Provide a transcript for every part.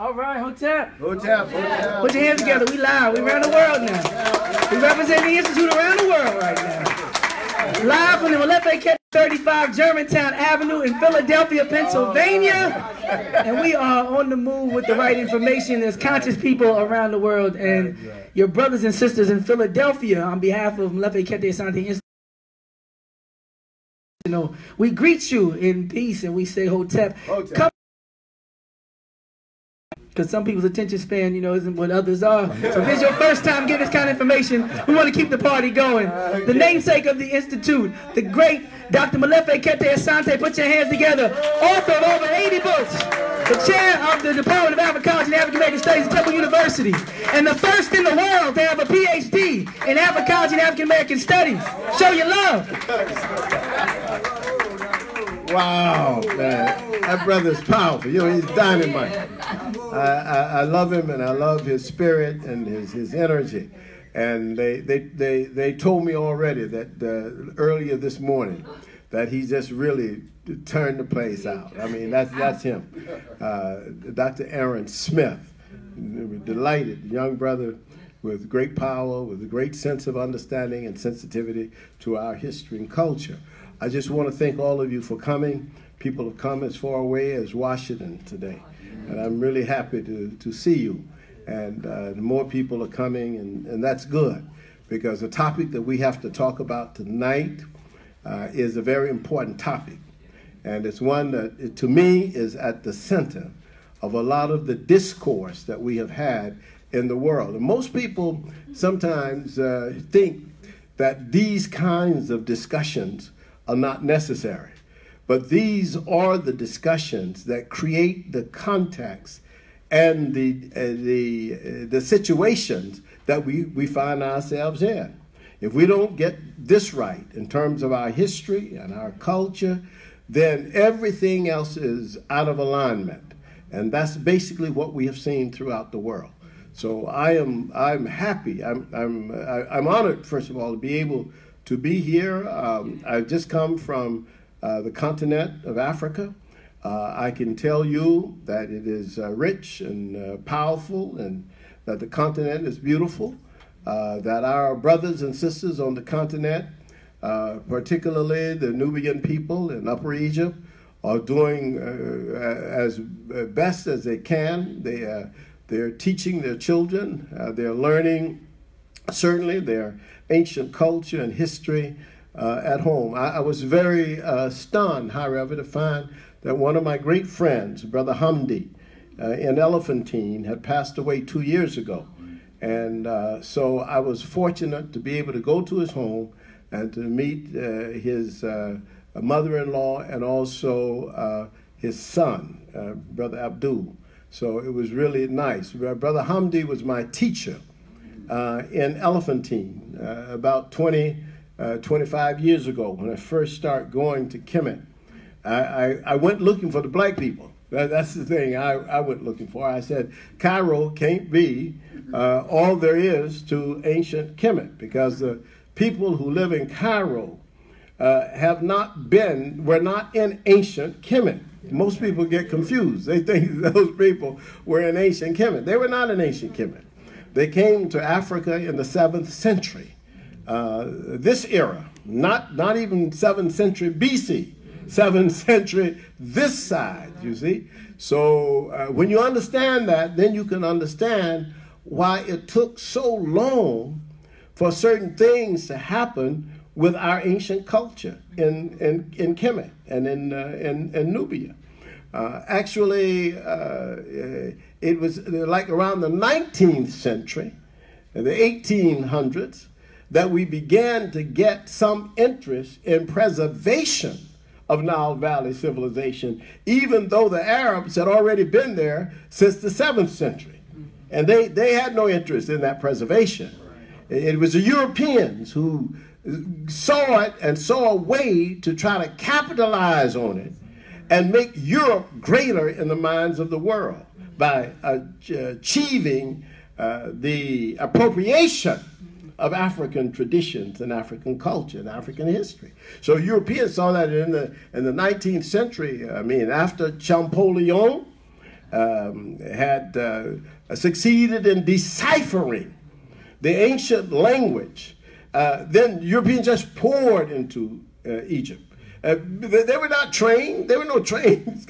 All right, Hotep. Hotep, Hotep. Put your hands together. We live. We're around the world now. We represent the Institute around the world right now. Live from the Molefe 35 Germantown Avenue in Philadelphia, Pennsylvania. And we are on the move with the right information. There's conscious people around the world. And your brothers and sisters in Philadelphia, on behalf of Molefi Kete Asante Institute, you know, we greet you in peace and we say Hotep. Hotep. Come because some people's attention span, you know, isn't what others are. So if it's your first time getting this kind of information, we want to keep the party going. Uh, the namesake of the Institute, the great Dr. Molefi Kete Asante, put your hands together, author of over 80 books, the chair of the Department of Africology and African American Studies at Temple University, and the first in the world to have a PhD in Africology and African American Studies. Show your love. Wow, man. That brother's powerful. You know, he's dynamite. I, I, I love him and I love his spirit and his, his energy. And they, they, they, they told me already that uh, earlier this morning that he just really turned the place out. I mean, that's, that's him. Uh, Dr. Aaron Smith, delighted young brother with great power, with a great sense of understanding and sensitivity to our history and culture. I just want to thank all of you for coming. People have come as far away as Washington today, and I'm really happy to, to see you. And uh, more people are coming, and, and that's good because the topic that we have to talk about tonight uh, is a very important topic. And it's one that, to me, is at the center of a lot of the discourse that we have had in the world. And most people sometimes uh, think that these kinds of discussions are not necessary. But these are the discussions that create the context and the, uh, the, uh, the situations that we, we find ourselves in. If we don't get this right in terms of our history and our culture, then everything else is out of alignment. And that's basically what we have seen throughout the world. So I am I'm happy. I'm I'm I'm honored first of all to be able to be here. Um, I've just come from uh, the continent of Africa. Uh, I can tell you that it is uh, rich and uh, powerful, and that the continent is beautiful. Uh, that our brothers and sisters on the continent, uh, particularly the Nubian people in Upper Egypt, are doing as best as they can. They they're teaching their children. they're learning certainly their ancient culture and history uh, at home. I, I was very uh, stunned, however, to find that one of my great friends, Brother Hamdi, uh, in Elephantine, had passed away two years ago. And uh, so I was fortunate to be able to go to his home and to meet uh, his uh, mother in law and also his son, Brother Abdul. So it was really nice. Brother Hamdi was my teacher uh, in Elephantine uh, about 20, uh, 25 years ago when I first started going to Kemet. I, I, I, went looking for the black people. That, that's the thing I, I went looking for. I said, Cairo can't be uh, all there is to ancient Kemet because the people who live in Cairo uh, have not been, were not in ancient Kemet. Most people get confused. They think those people were in ancient Kemet. They were not in ancient Kemet. They came to Africa in the seventh century. Uh, this era, not, not even seventh century BC, seventh century this side, you see. So uh, when you understand that, then you can understand why it took so long for certain things to happen with our ancient culture in, in, in Kemet and in, uh, in, in Nubia. Uh, actually, uh, it was uh, like around the 19th century, the 1800s, that we began to get some interest in preservation of Nile Valley civilization, even though the Arabs had already been there since the 7th century. And they, they had no interest in that preservation. It was the Europeans who uh, saw it and saw a way to try to capitalize on it and make Europe greater in the minds of the world by achieving uh, the appropriation of African traditions and African culture and African history. So Europeans saw that in the in the 19th century. I mean, after Champollion, um, had uh, succeeded in deciphering the ancient language, uh, then Europeans just poured into uh, Egypt. Uh, they, were not trained. They were no trained.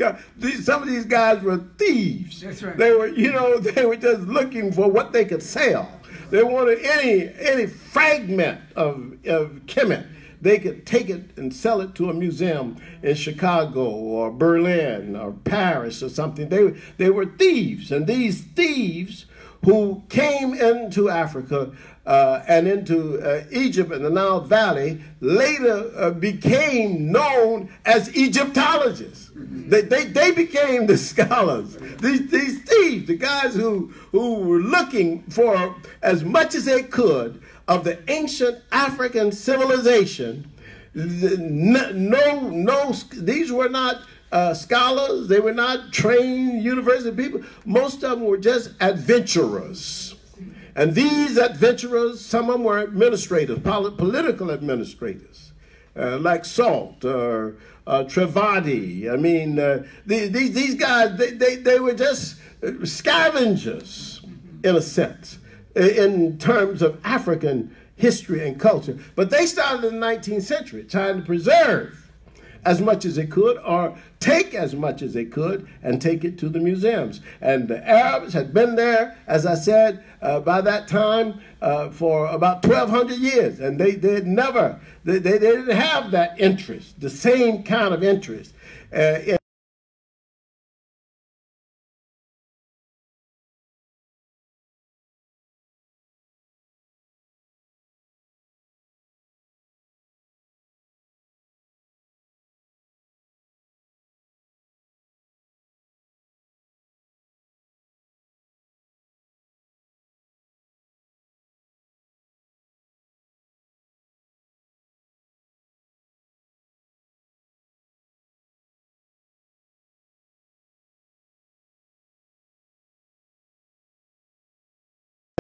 Some of these guys were thieves. That's right. They were, you know, they were just looking for what they could sell. They wanted any any fragment of of Kemet. They could take it and sell it to a museum in Chicago or Berlin or Paris or something. They they were thieves, and these thieves who came into Africa uh, and into uh, Egypt and the Nile Valley later uh, became known as Egyptologists. They, they, they became the scholars. These, these thieves, the guys who, who were looking for as much as they could of the ancient African civilization. No, no, no these were not uh, scholars, they were not trained university people. Most of them were just adventurers. And these adventurers, some of them were administrators, political administrators, uh, like Salt or uh, Drovetti. I mean, uh, these, these guys, they, they, they were just scavengers, in a sense, in terms of African history and culture. But they started in the 19th century trying to preserve as much as they could or take as much as they could and take it to the museums. And the Arabs had been there, as I said, uh, by that time uh, for about 1,200 years. And they, they never, they, they, didn't have that interest, the same kind of interest uh,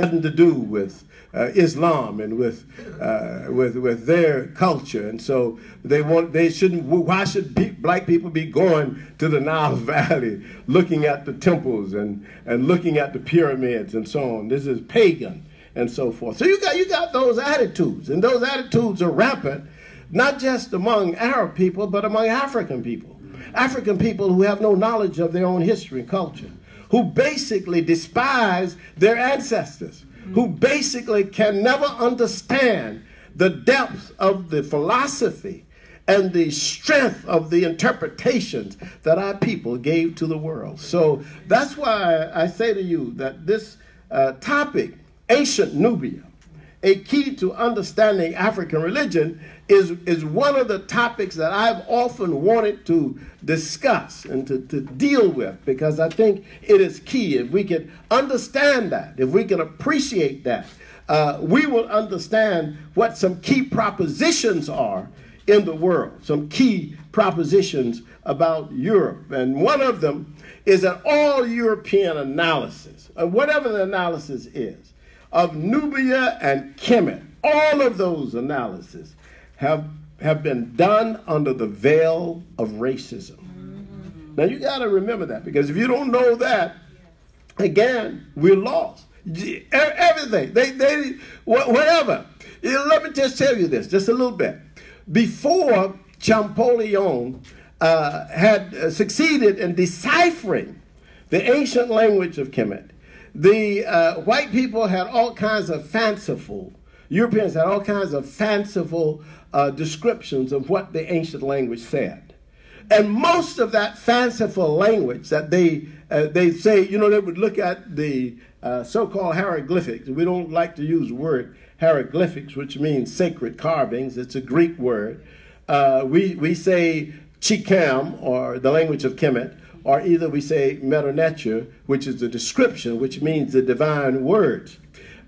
nothing to do with uh, Islam and with uh, with with their culture, and so they want they shouldn't. Why should black people be going to the Nile Valley, looking at the temples and and looking at the pyramids and so on? This is pagan and so forth. So you got you got those attitudes, and those attitudes are rampant, not just among Arab people, but among African people. African people who have no knowledge of their own history and culture who basically despise their ancestors, who basically can never understand the depth of the philosophy and the strength of the interpretations that our people gave to the world. So that's why I say to you that this uh, topic, ancient Nubia, a key to understanding African religion is, is one of the topics that I've often wanted to discuss and to, to deal with because I think it is key. If we can understand that, if we can appreciate that, uh, we will understand what some key propositions are in the world, some key propositions about Europe. And one of them is that all European analysis, of whatever the analysis is, of Nubia and Kemet. All of those analyses have, have been done under the veil of racism. Now you got to remember that because if you don't know that, again, we're lost. Everything, they, they, whatever. Let me just tell you this, just a little bit. Before Champollion uh, had uh, succeeded in deciphering the ancient language of Kemet, the uh, white people had all kinds of fanciful, Europeans had all kinds of fanciful uh, descriptions of what the ancient language said. And most of that fanciful language that they, uh, they say, you know, they would look at the uh, so called hieroglyphics. We don't like to use the word hieroglyphics, which means sacred carvings, it's a Greek word. Uh, we, we say Chicam, or the language of Kemet, or either we say Medu Neter, which is the description, which means the divine words.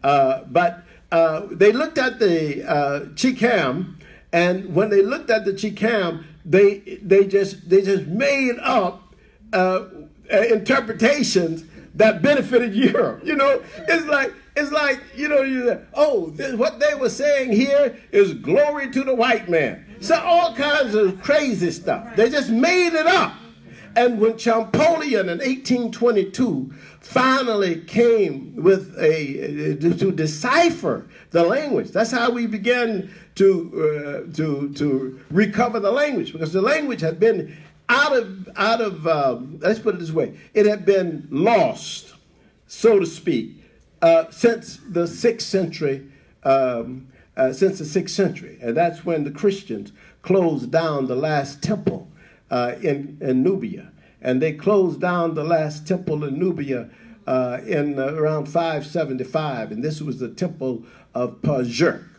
Uh, but uh, they looked at the uh, Chicam, and when they looked at the Chicam, they they just they just made up uh, uh, interpretations that benefited Europe. You know, it's like it's like you know you oh this, what they were saying here is glory to the white man. So all kinds of crazy stuff. They just made it up. And when Champollion in 1822 finally came with a to decipher the language, that's how we began to uh, to to recover the language because the language had been out of out of um, let's put it this way, it had been lost, so to speak, uh, since the sixth century. Um, uh, since the sixth century, and that's when the Christians closed down the last temple uh, in, in Nubia. And they closed down the last temple in Nubia uh, in uh, around 575. And this was the temple of Pazurk,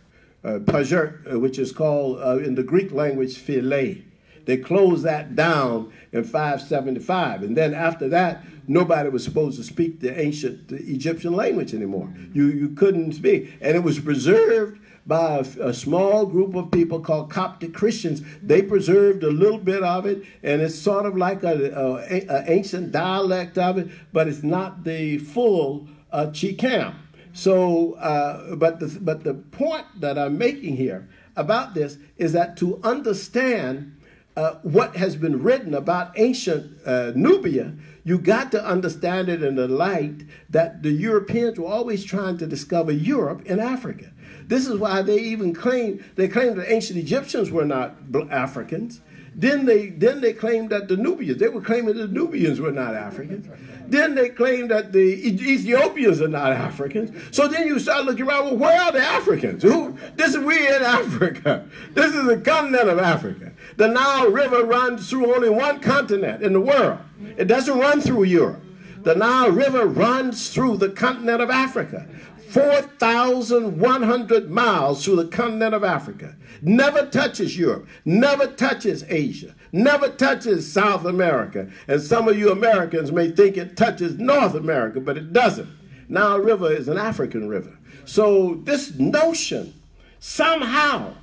uh, Pazurk, uh, which is called uh, in the Greek language Philae. They closed that down in 575. And then after that, nobody was supposed to speak the ancient Egyptian language anymore. You, you couldn't speak. And it was preserved by a, a, small group of people called Coptic Christians. They preserved a little bit of it, and it's sort of like an ancient dialect of it, but it's not the full uh, Chicam. So, uh, but the but the point that I'm making here about this is that to understand uh, what has been written about ancient uh, Nubia, you got to understand it in the light that the Europeans were always trying to discover Europe in Africa. This is why they even claim they claim that ancient Egyptians were not Africans. Then they then they claimed that the Nubians they were claiming the Nubians were not Africans. Then they claim that the Ethiopians are not Africans. So then you start looking around. Well, where are the Africans? Who? This is we in Africa. This is the continent of Africa. The Nile River runs through only one continent in the world. It doesn't run through Europe. The Nile River runs through the continent of Africa. 4,100 miles through the continent of Africa. Never touches Europe, never touches Asia, never touches South America. And some of you Americans may think it touches North America, but it doesn't. Nile River is an African river. So, this notion somehow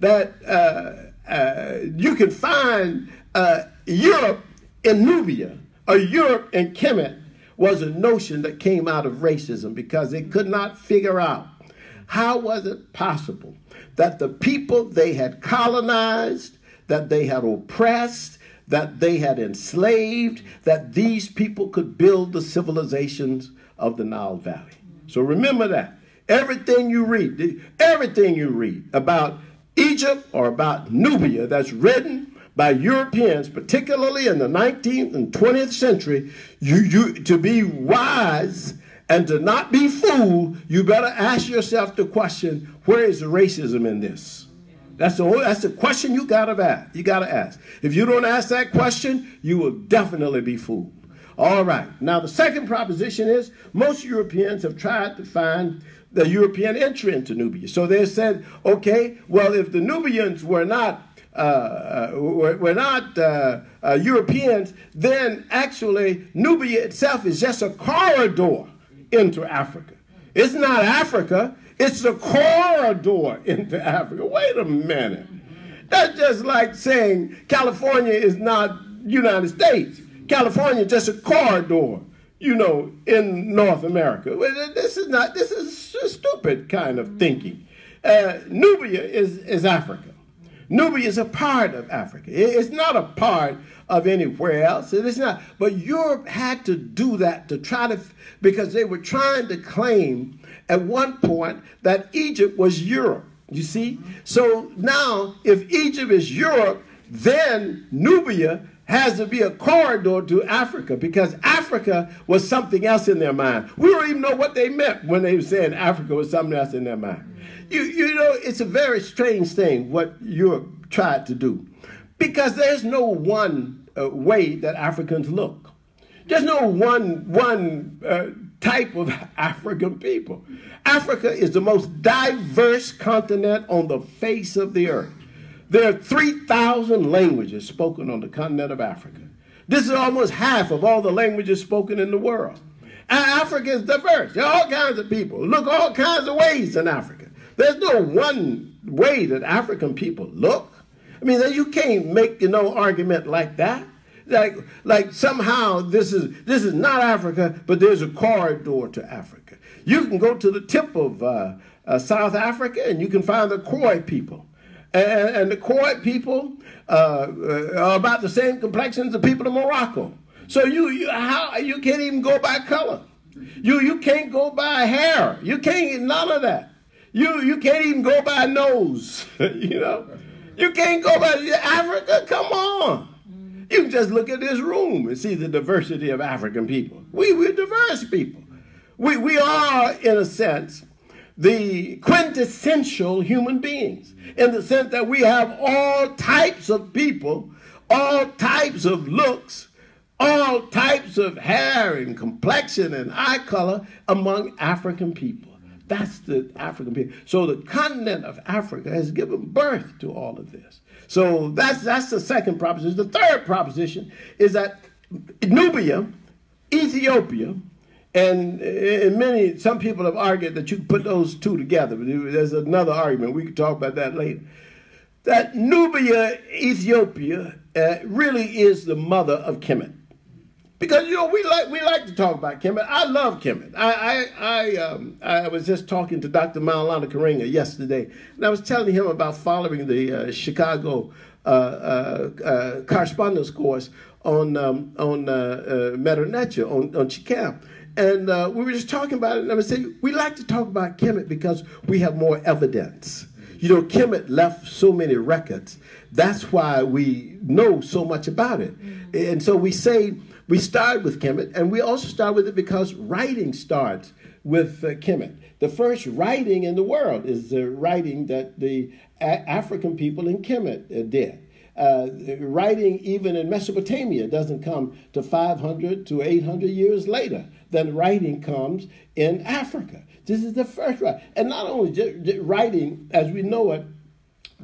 that uh, uh, you can find uh, Europe in Nubia or Europe in Kemet was a notion that came out of racism because they could not figure out how was it possible that the people they had colonized, that they had oppressed, that they had enslaved, that these people could build the civilizations of the Nile Valley. So remember that. Everything you read, everything you read about Egypt or about Nubia that's written by Europeans, particularly in the 19th and 20th century, you, you, to be wise and to not be fooled, you better ask yourself the question, where is racism in this? That's the, that's the question you gotta ask. You gotta ask. If you don't ask that question, you will definitely be fooled. All right. Now the second proposition is most Europeans have tried to find the European entry into Nubia. So they said, okay, well, if the Nubians were not uh, uh, we're, not uh, uh, Europeans, then actually Nubia itself is just a corridor into Africa. It's not Africa, it's a corridor into Africa. Wait a minute. That's just like saying California is not United States. California is just a corridor, you know, in North America. This is not, this is a stupid kind of thinking. Uh, Nubia is, is Africa. Nubia is a part of Africa. It's not a part of anywhere else. It is not. But Europe had to do that to try to, because they were trying to claim at one point that Egypt was Europe. You see? So now, if Egypt is Europe, then Nubia has to be a corridor to Africa because Africa was something else in their mind. We don't even know what they meant when they were saying Africa was something else in their mind. You, you know, it's a very strange thing what Europe tried to do because there's no one uh, way that Africans look. There's no one, one uh, type of African people. Africa is the most diverse continent on the face of the earth. There are 3,000 languages spoken on the continent of Africa. This is almost half of all the languages spoken in the world. Africa is diverse. There are all kinds of people. Look all kinds of ways in Africa. There's no one way that African people look. I mean, you can't make you know argument like that. Like, like somehow this is this is not Africa, but there's a corridor to Africa. You can go to the tip of uh, uh, South Africa and you can find the Khoi people. And, and the Khoury people uh, are about the same complexion as the people of Morocco. So you, you, how, you can't even go by color. You, you can't go by hair. You can't get none of that. You, you can't even go by nose, you know. You can't go by Africa. Come on. You just look at this room and see the diversity of African people. We, we're diverse people. We, we are, in a sense, the quintessential human beings in the sense that we have all types of people, all types of looks, all types of hair and complexion and eye color among African people. That's the African people. So the continent of Africa has given birth to all of this. So that's that's the second proposition. The third proposition is that Nubia, Ethiopia, and, and many some people have argued that you put those two together. But there's another argument. We can talk about that later. That Nubia, Ethiopia, uh, really is the mother of Kemet. Because you know we like we like to talk about Kemet. I love Kemet. I I I, um, I was just talking to Dr. Maulana Karenga yesterday, and I was telling him about following the uh, Chicago uh, uh, uh correspondence course on um, on uh, uh, on on Chicam. And uh, we were just talking about it, and I was saying we like to talk about Kemet because we have more evidence. You know, Kemet left so many records. That's why we know so much about it. And so we say we start with Kemet, and we also start with it because writing starts with uh, Kemet. The first writing in the world is the writing that the a- African people in Kemet uh, did. Uh, writing even in Mesopotamia doesn't come to 500 to 800 years later than writing comes in Africa. This is the first writing. And not only writing as we know it,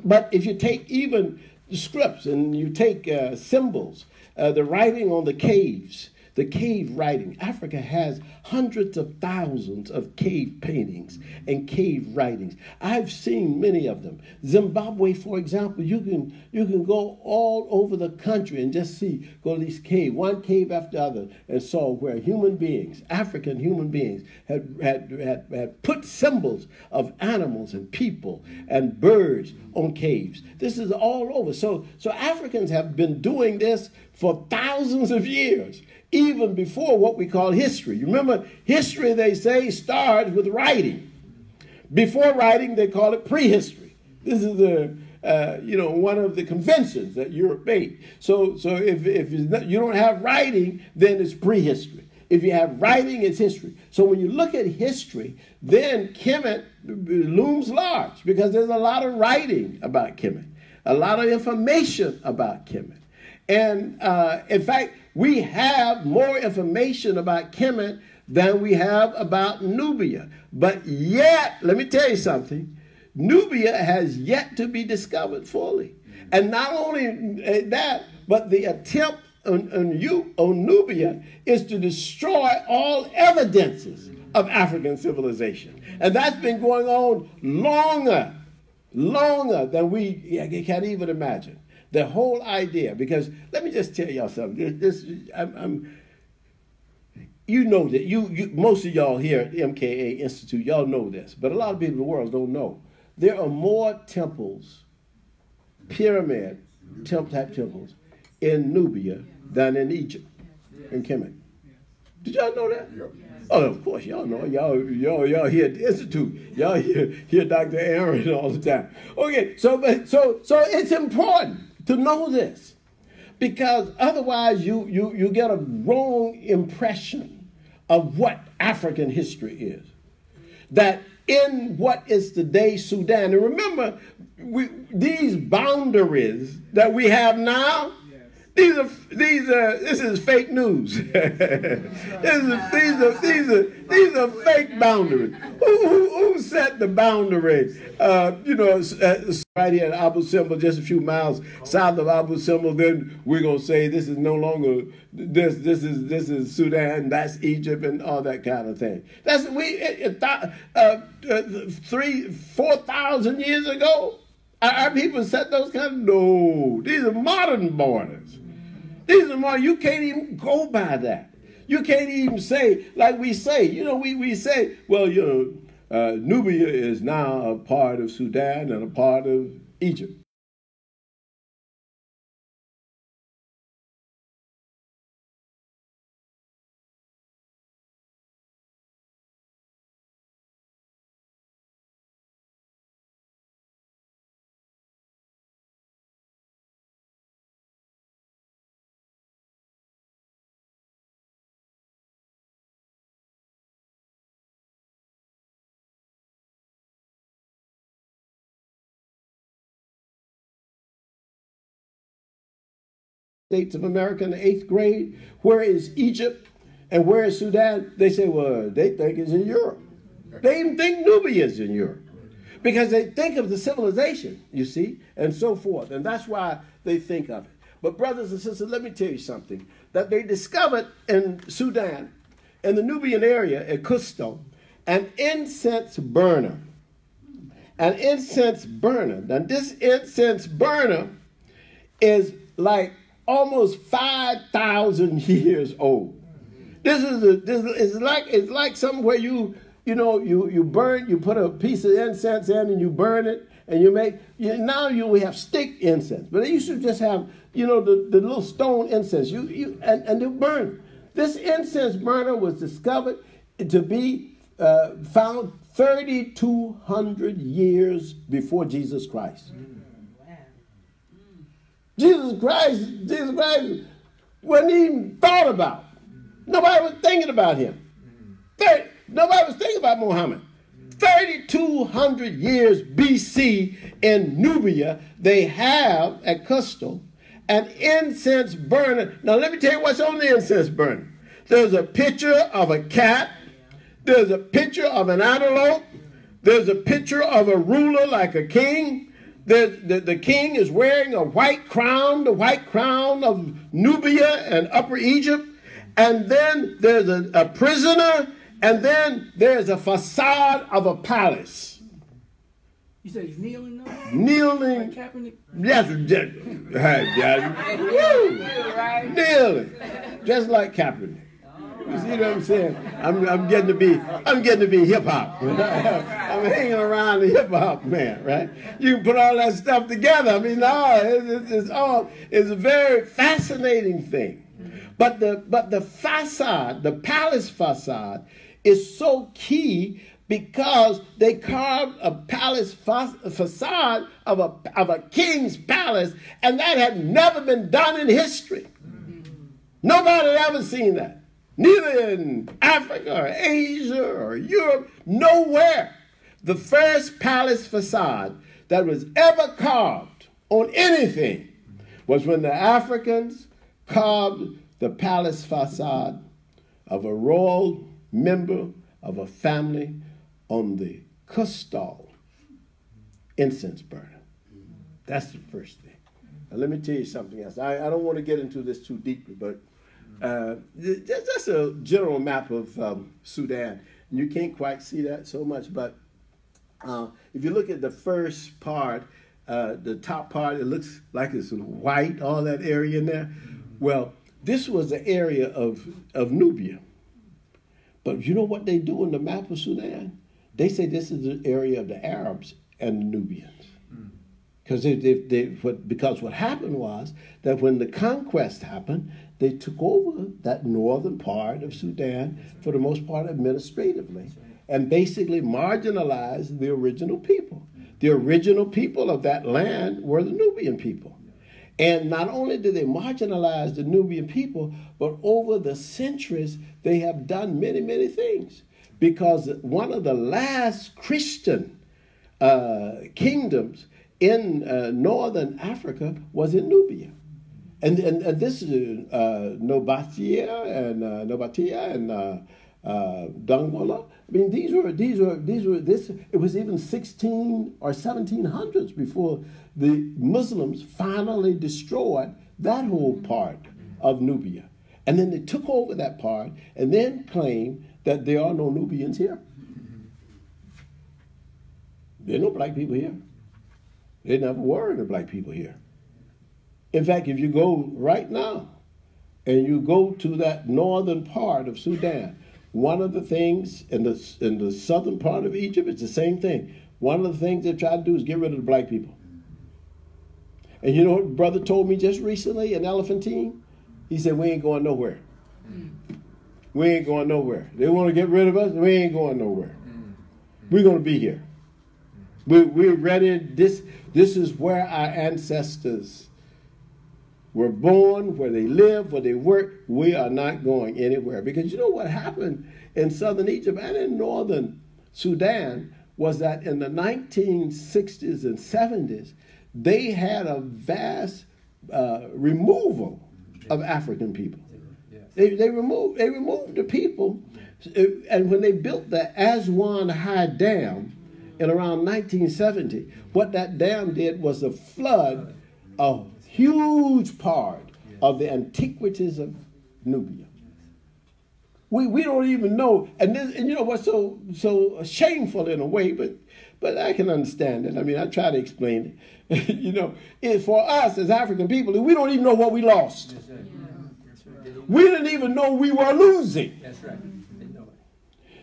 but if you take even scripts and you take uh, symbols uh, the writing on the caves, the cave writing. Africa has hundreds of thousands of cave paintings and cave writings. I've seen many of them. Zimbabwe, for example, you can you can go all over the country and just see go to these caves, one cave after other, and saw where human beings, African human beings, had had, had, had put symbols of animals and people and birds on caves. This is all over. So so Africans have been doing this for thousands of years, even before what we call history. You remember, history, they say, starts with writing. Before writing, they call it prehistory. This is the uh, you know, one of the conventions that Europe made. So, so if, if you don't have writing, then it's prehistory. If you have writing, it's history. So when you look at history, then Kemet looms large because there's a lot of writing about Kemet, a lot of information about Kemet. And uh, in fact, we have more information about Kemet than we have about Nubia. But yet, let me tell you something Nubia has yet to be discovered fully. And not only uh, that, but the attempt on, on, you, on Nubia is to destroy all evidences of African civilization. And that's been going on longer, longer than we can even imagine. The whole idea, because let me just tell y'all something. This, I'm, I'm you know that you, you most of y'all here at MKA Institute, y'all know this, but a lot of people in the world don't know. There are more temples, pyramid temple type temples, in Nubia than in Egypt, in Kemet. Did y'all know that? Oh, of course, y'all know. Y'all, y'all, y'all here at the institute. Y'all hear, hear Dr. Aaron all the time. Okay, so, but so, so it's important to know this because otherwise you, you, you get a wrong impression of what African history is. That in what is today Sudan, and remember, we, these boundaries that we have now, these are these are this is fake news. these, are, these are these are these are fake boundaries. Who, who, who set the boundary? Uh, you know, uh, right here at Abu Simbel, just a few miles south of Abu Simbel. Then we're gonna say this is no longer this. This is this is Sudan. That's Egypt and all that kind of thing. That's we it, uh, uh, three four thousand years ago. Our, our people set those kind of no. These are modern borders. These more, you can't even go by that. You can't even say, like we say, you know, we, we say, well, you know, uh, Nubia is now a part of Sudan and a part of Egypt. States of America in the eighth grade. Where is Egypt and where is Sudan? They say, well, they think it's in Europe. They even think Nubia is in Europe because they think of the civilization, you see, and so forth. And that's why they think of it. But, brothers and sisters, let me tell you something that they discovered in Sudan, in the Nubian area at Qustul, an incense burner. An incense burner. Now, this incense burner is like almost 5,000 years old. This is a, this is like it's like somewhere you you know you you burn you put a piece of incense in and you burn it and you make you, now you we have stick incense, but they used to just have you know the, the little stone incense you you and and they burn. This incense burner was discovered to be uh, found 3,200 years before Jesus Christ. Jesus Christ, Jesus Christ wasn't even thought about. Nobody was thinking about him. 30, nobody was thinking about Muhammad. 3,200 years BC in Nubia, they have at Qustul an incense burner. Now, let me tell you what's on the incense burner. There's a picture of a cat, there's a picture of an antelope, there's a picture of a ruler like a king, the, the, the king is wearing a white crown, the white crown of Nubia and Upper Egypt. And then there's a, a prisoner, and then there's a facade of a palace. You said he's kneeling now? Kneeling. Like? Yes, yes. Woo! Kneeling. Just like Kaepernick. You see what I'm saying? I'm, I'm getting to be I'm getting to be hip hop. I'm hanging around the hip hop man, right? You can put all that stuff together. I mean, no, it's, it's all it's a very fascinating thing. But the but the facade, the palace facade, is so key because they carved a palace fa- facade of a of a king's palace, and that had never been done in history. Nobody had ever seen that neither in Africa or Asia or Europe, nowhere. The first palace facade that was ever carved on anything was when the Africans carved the palace facade of a royal member of a family on the Qustul incense burner. That's the first thing. Now, let me tell you something else. I, I don't want to get into this too deeply, but uh, that's a general map of um, Sudan. And you can't quite see that so much, but uh, if you look at the first part, uh, the top part, it looks like it's white, all that area in there. Well, this was the area of, of Nubia. But you know what they do in the map of Sudan? They say this is the area of the Arabs and the Nubians. Because they, they, they, what, because what happened was that when the conquest happened, they took over that northern part of Sudan for the most part administratively and basically marginalized the original people. The original people of that land were the Nubian people. And not only did they marginalize the Nubian people, but over the centuries, they have done many, many things. Because one of the last Christian uh, kingdoms in uh, northern Africa was in Nubia. And, and, and this is uh, Nobatia and uh, Nobatia and uh, uh, Dongola. I mean, these were these were these were this. It was even 16 or 1700s before the Muslims finally destroyed that whole part of Nubia, and then they took over that part and then claimed that there are no Nubians here. There are no black people here. There never were any black people here. In fact, if you go right now and you go to that northern part of Sudan, one of the things in the in the southern part of Egypt, it's the same thing. One of the things they try to do is get rid of the black people. And you know what brother told me just recently in Elephantine? He said, We ain't going nowhere. We ain't going nowhere. They want to get rid of us. We ain't going nowhere. We're going to be here. We, we're ready. This, this is where our ancestors were born, where they live, where they work. We are not going anywhere. Because you know what happened in southern Egypt and in northern Sudan was that in the 1960s and 70s, they had a vast uh, removal of African people. They, they, removed, they removed the people, and when they built the Aswan High Dam in around 1970, what that dam did was a flood a huge part of the antiquities of Nubia. We, we don't even know, and, this, and you know what's so so shameful in a way, but but I can understand it. I mean, I try to explain it. you know, it, for us as African people, we don't even know what we lost. We didn't even know we were losing. That's right.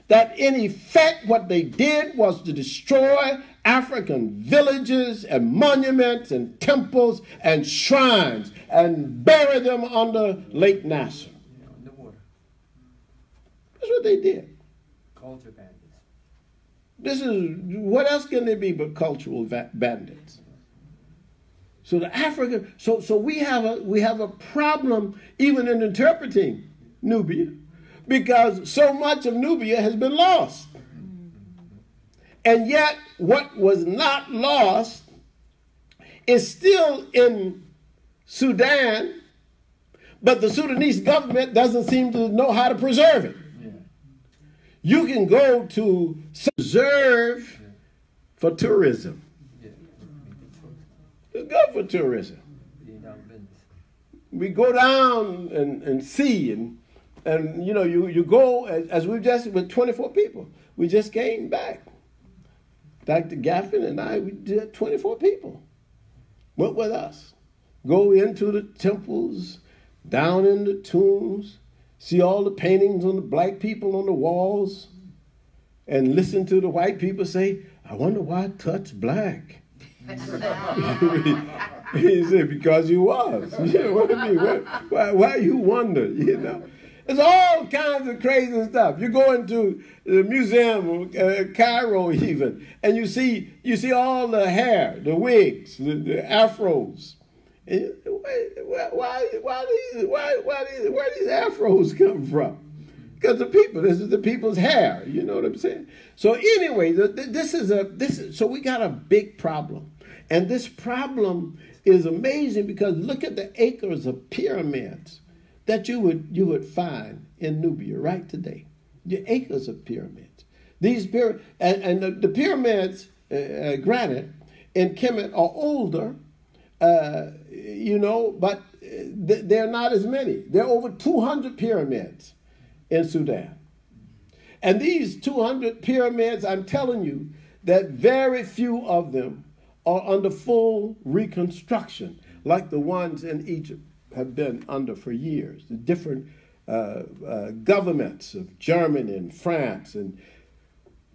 That in effect, what they did was to destroy African villages and monuments and temples and shrines and bury them under Lake Nasser. That's what they did. Culture bandits. This is what else can they be but cultural bandits? So the African, so so we have a we have a problem even in interpreting Nubia, because so much of Nubia has been lost. And yet, what was not lost is still in Sudan, but the Sudanese government doesn't seem to know how to preserve it. You can go to preserve for tourism. It's good for tourism. We go down and, and see and and you know you, you go as, as we just with 24 people. We just came back. Dr. Gaffin and I, we did 24 people. Went with us. Go into the temples, down in the tombs, see all the paintings on the black people on the walls, and listen to the white people say, I wonder why Tut's black. he said, because you was. You know what I mean? Why, why, why you wonder, you know? It's all kinds of crazy stuff. You go into the museum, uh, Cairo even, and you see you see all the hair, the wigs, the, the afros, why, why, why, these, why, why where these afros come from? Because the people, this is the people's hair. You know what I'm saying? So anyway, the, the, this is a this. Is, so we got a big problem, and this problem is amazing because look at the acres of pyramids that you would you would find in Nubia right today. The acres of pyramids. These pyra- and, and the, the pyramids, uh, uh, granted, in Kemet are older uh, you know, but they're not as many. There are over 200 pyramids in Sudan. And these 200 pyramids, I'm telling you, that very few of them are under full reconstruction, like the ones in Egypt have been under for years. The different uh, uh, governments of Germany and France and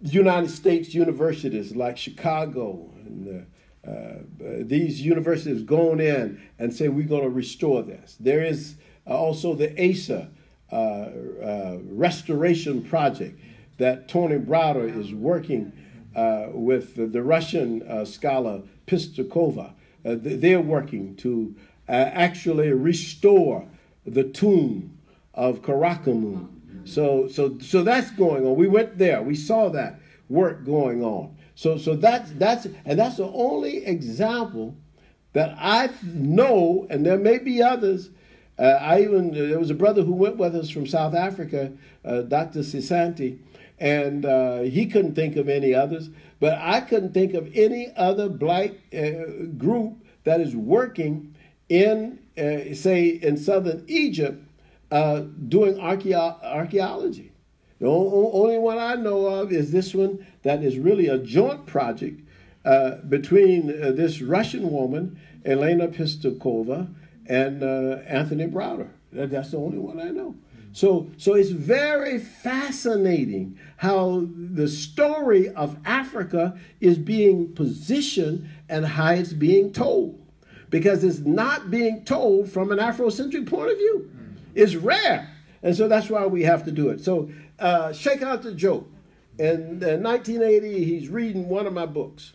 United States universities like Chicago and uh, these universities going in and say we're going to restore this. There is also the ASA uh, uh, restoration project that Tony Browder is working uh, with the, the Russian uh, scholar Pischikova. they're working to actually restore the tomb of Karakhamun. So, so, so that's going on. We went there. We saw that work going on. So, so that's that's and that's the only example that I know, and there may be others. Uh, I even there was a brother who went with us from South Africa, uh, Dr. Sisanti, and uh, he couldn't think of any others. But I couldn't think of any other black uh, group that is working in, uh, say, in southern Egypt, uh, doing archaeology. The only one I know of is this one that is really a joint project uh, between uh, this Russian woman, Elena Pischikova, and uh, Anthony Browder. That's the only one I know. So, so it's very fascinating how the story of Africa is being positioned and how it's being told. Because it's not being told from an Afrocentric point of view. It's rare. And so that's why we have to do it. So, uh, Cheikh Anta Diop. In, in 1980, he's reading one of my books.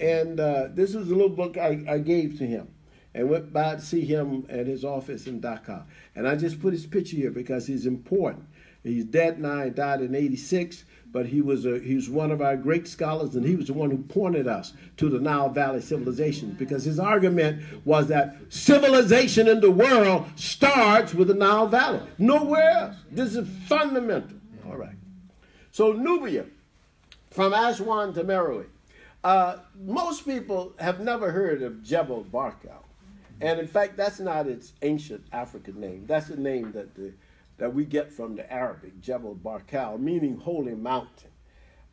And uh, this is a little book I, I gave to him and went by to see him at his office in Dakar. And I just put his picture here because he's important. He's dead now. He died in 86, but he was, a, he was one of our great scholars, and he was the one who pointed us to the Nile Valley civilization because his argument was that civilization in the world starts with the Nile Valley. Nowhere else. This is fundamental. All right. So Nubia, from Aswan to Meroe. Uh, most people have never heard of Jebel Barkal. And in fact, that's not its ancient African name. That's the name that, the, that we get from the Arabic, Jebel Barkal, meaning holy mountain,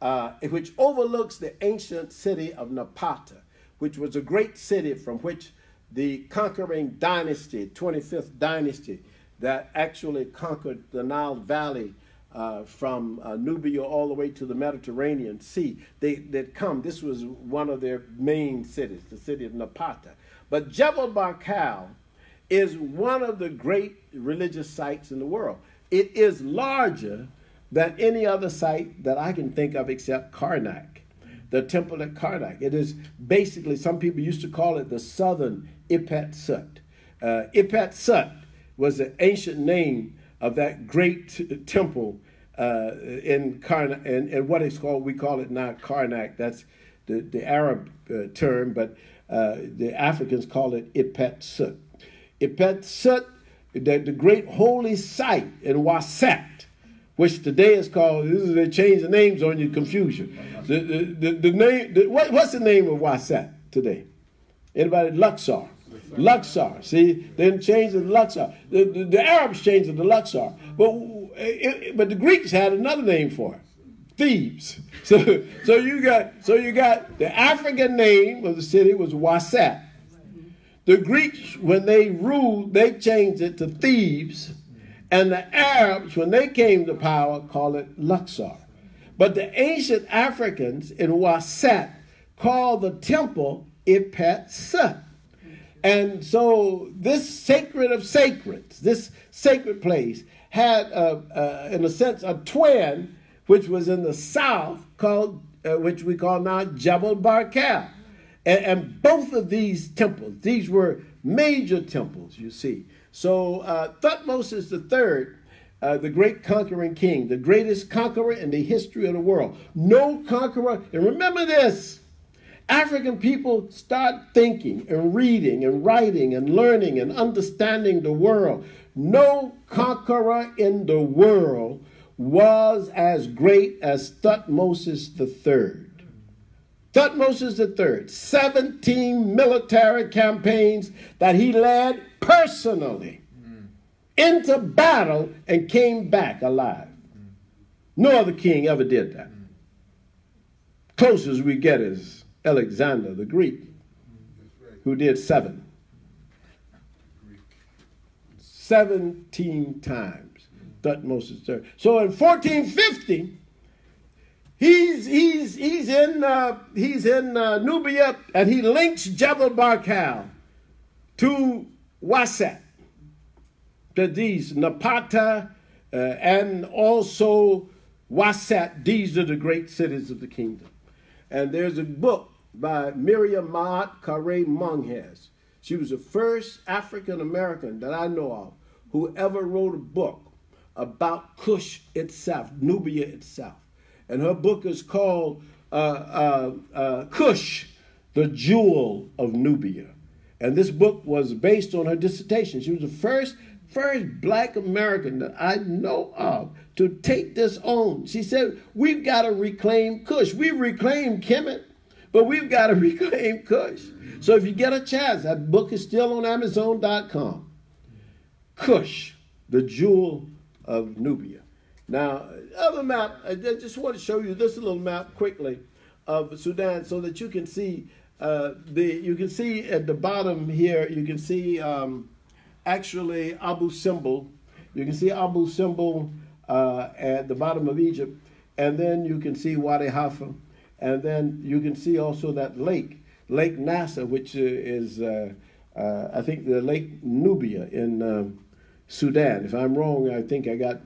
uh, which overlooks the ancient city of Napata, which was a great city from which the conquering dynasty, 25th dynasty, that actually conquered the Nile Valley uh, from uh, Nubia all the way to the Mediterranean Sea. They, they'd come. This was one of their main cities, the city of Napata. But Jebel Barkal is one of the great religious sites in the world. It is larger than any other site that I can think of except Karnak, the temple at Karnak. It is basically, some people used to call it the southern Ipet Sut. Uh, Ipet Sut was the ancient name of that great temple uh, in Karnak, and, and what is called, we call it now Karnak. That's the, the Arab uh, term, but uh, the Africans call it Ipet Sut. Sut, the, the great holy site in Waset, which today is called, this is, they change the names on you, confusion. The, the, the, the name, the, what, what's the name of Waset today? Anybody? Luxor. Luxor. See, they changed it to Luxor. The, the, the, Arabs changed it to Luxor. But, it, but the Greeks had another name for it. Thebes. So, so you got so you got the African name of the city was Waset. The Greeks, when they ruled, they changed it to Thebes, and the Arabs, when they came to power, called it Luxor. But the ancient Africans in Waset called the temple Ipet Sut. And so this sacred of sacreds, this sacred place, had, a, a, in a sense, a twin which was in the south, called uh, which we call now Jebel Barkal. And, and, both of these temples, these were major temples, you see. So uh, Thutmose III, uh, the great conquering king, the greatest conqueror in the history of the world. No conqueror, and remember this, African people start thinking and reading and writing and learning and understanding the world. No conqueror in the world was as great as Thutmosis III. Thutmosis III, 17 military campaigns that he led personally into battle and came back alive. No other king ever did that. Closest we get is Alexander the Greek, who did seven. 17 times. Thutmose III. So in 1450, he's he's he's in uh, he's in uh, Nubia and he links Jebel Barkal to Waset. To these Napata uh, and also Waset. These are the great cities of the kingdom. And there's a book by Miriam Maat Kare Monges. She was the first African American that I know of who ever wrote a book about Kush itself, Nubia itself. And her book is called uh, uh, uh, Kush, the Jewel of Nubia. And this book was based on her dissertation. She was the first first black American that I know of to take this on. She said, We've got to reclaim Kush. We've reclaimed Kemet, but we've got to reclaim Kush. So if you get a chance, that book is still on Amazon.com. Kush, the jewel of Nubia. Now, other map, I just want to show you this little map quickly of Sudan so that you can see uh, the you can see at the bottom here you can see um, actually Abu Simbel. You can see Abu Simbel uh, at the bottom of Egypt, and then you can see Wadi Halfa, and then you can see also that lake, Lake Nasser, which uh, is uh, uh, I think the Lake Nubia in um, Sudan. If I'm wrong, I think I got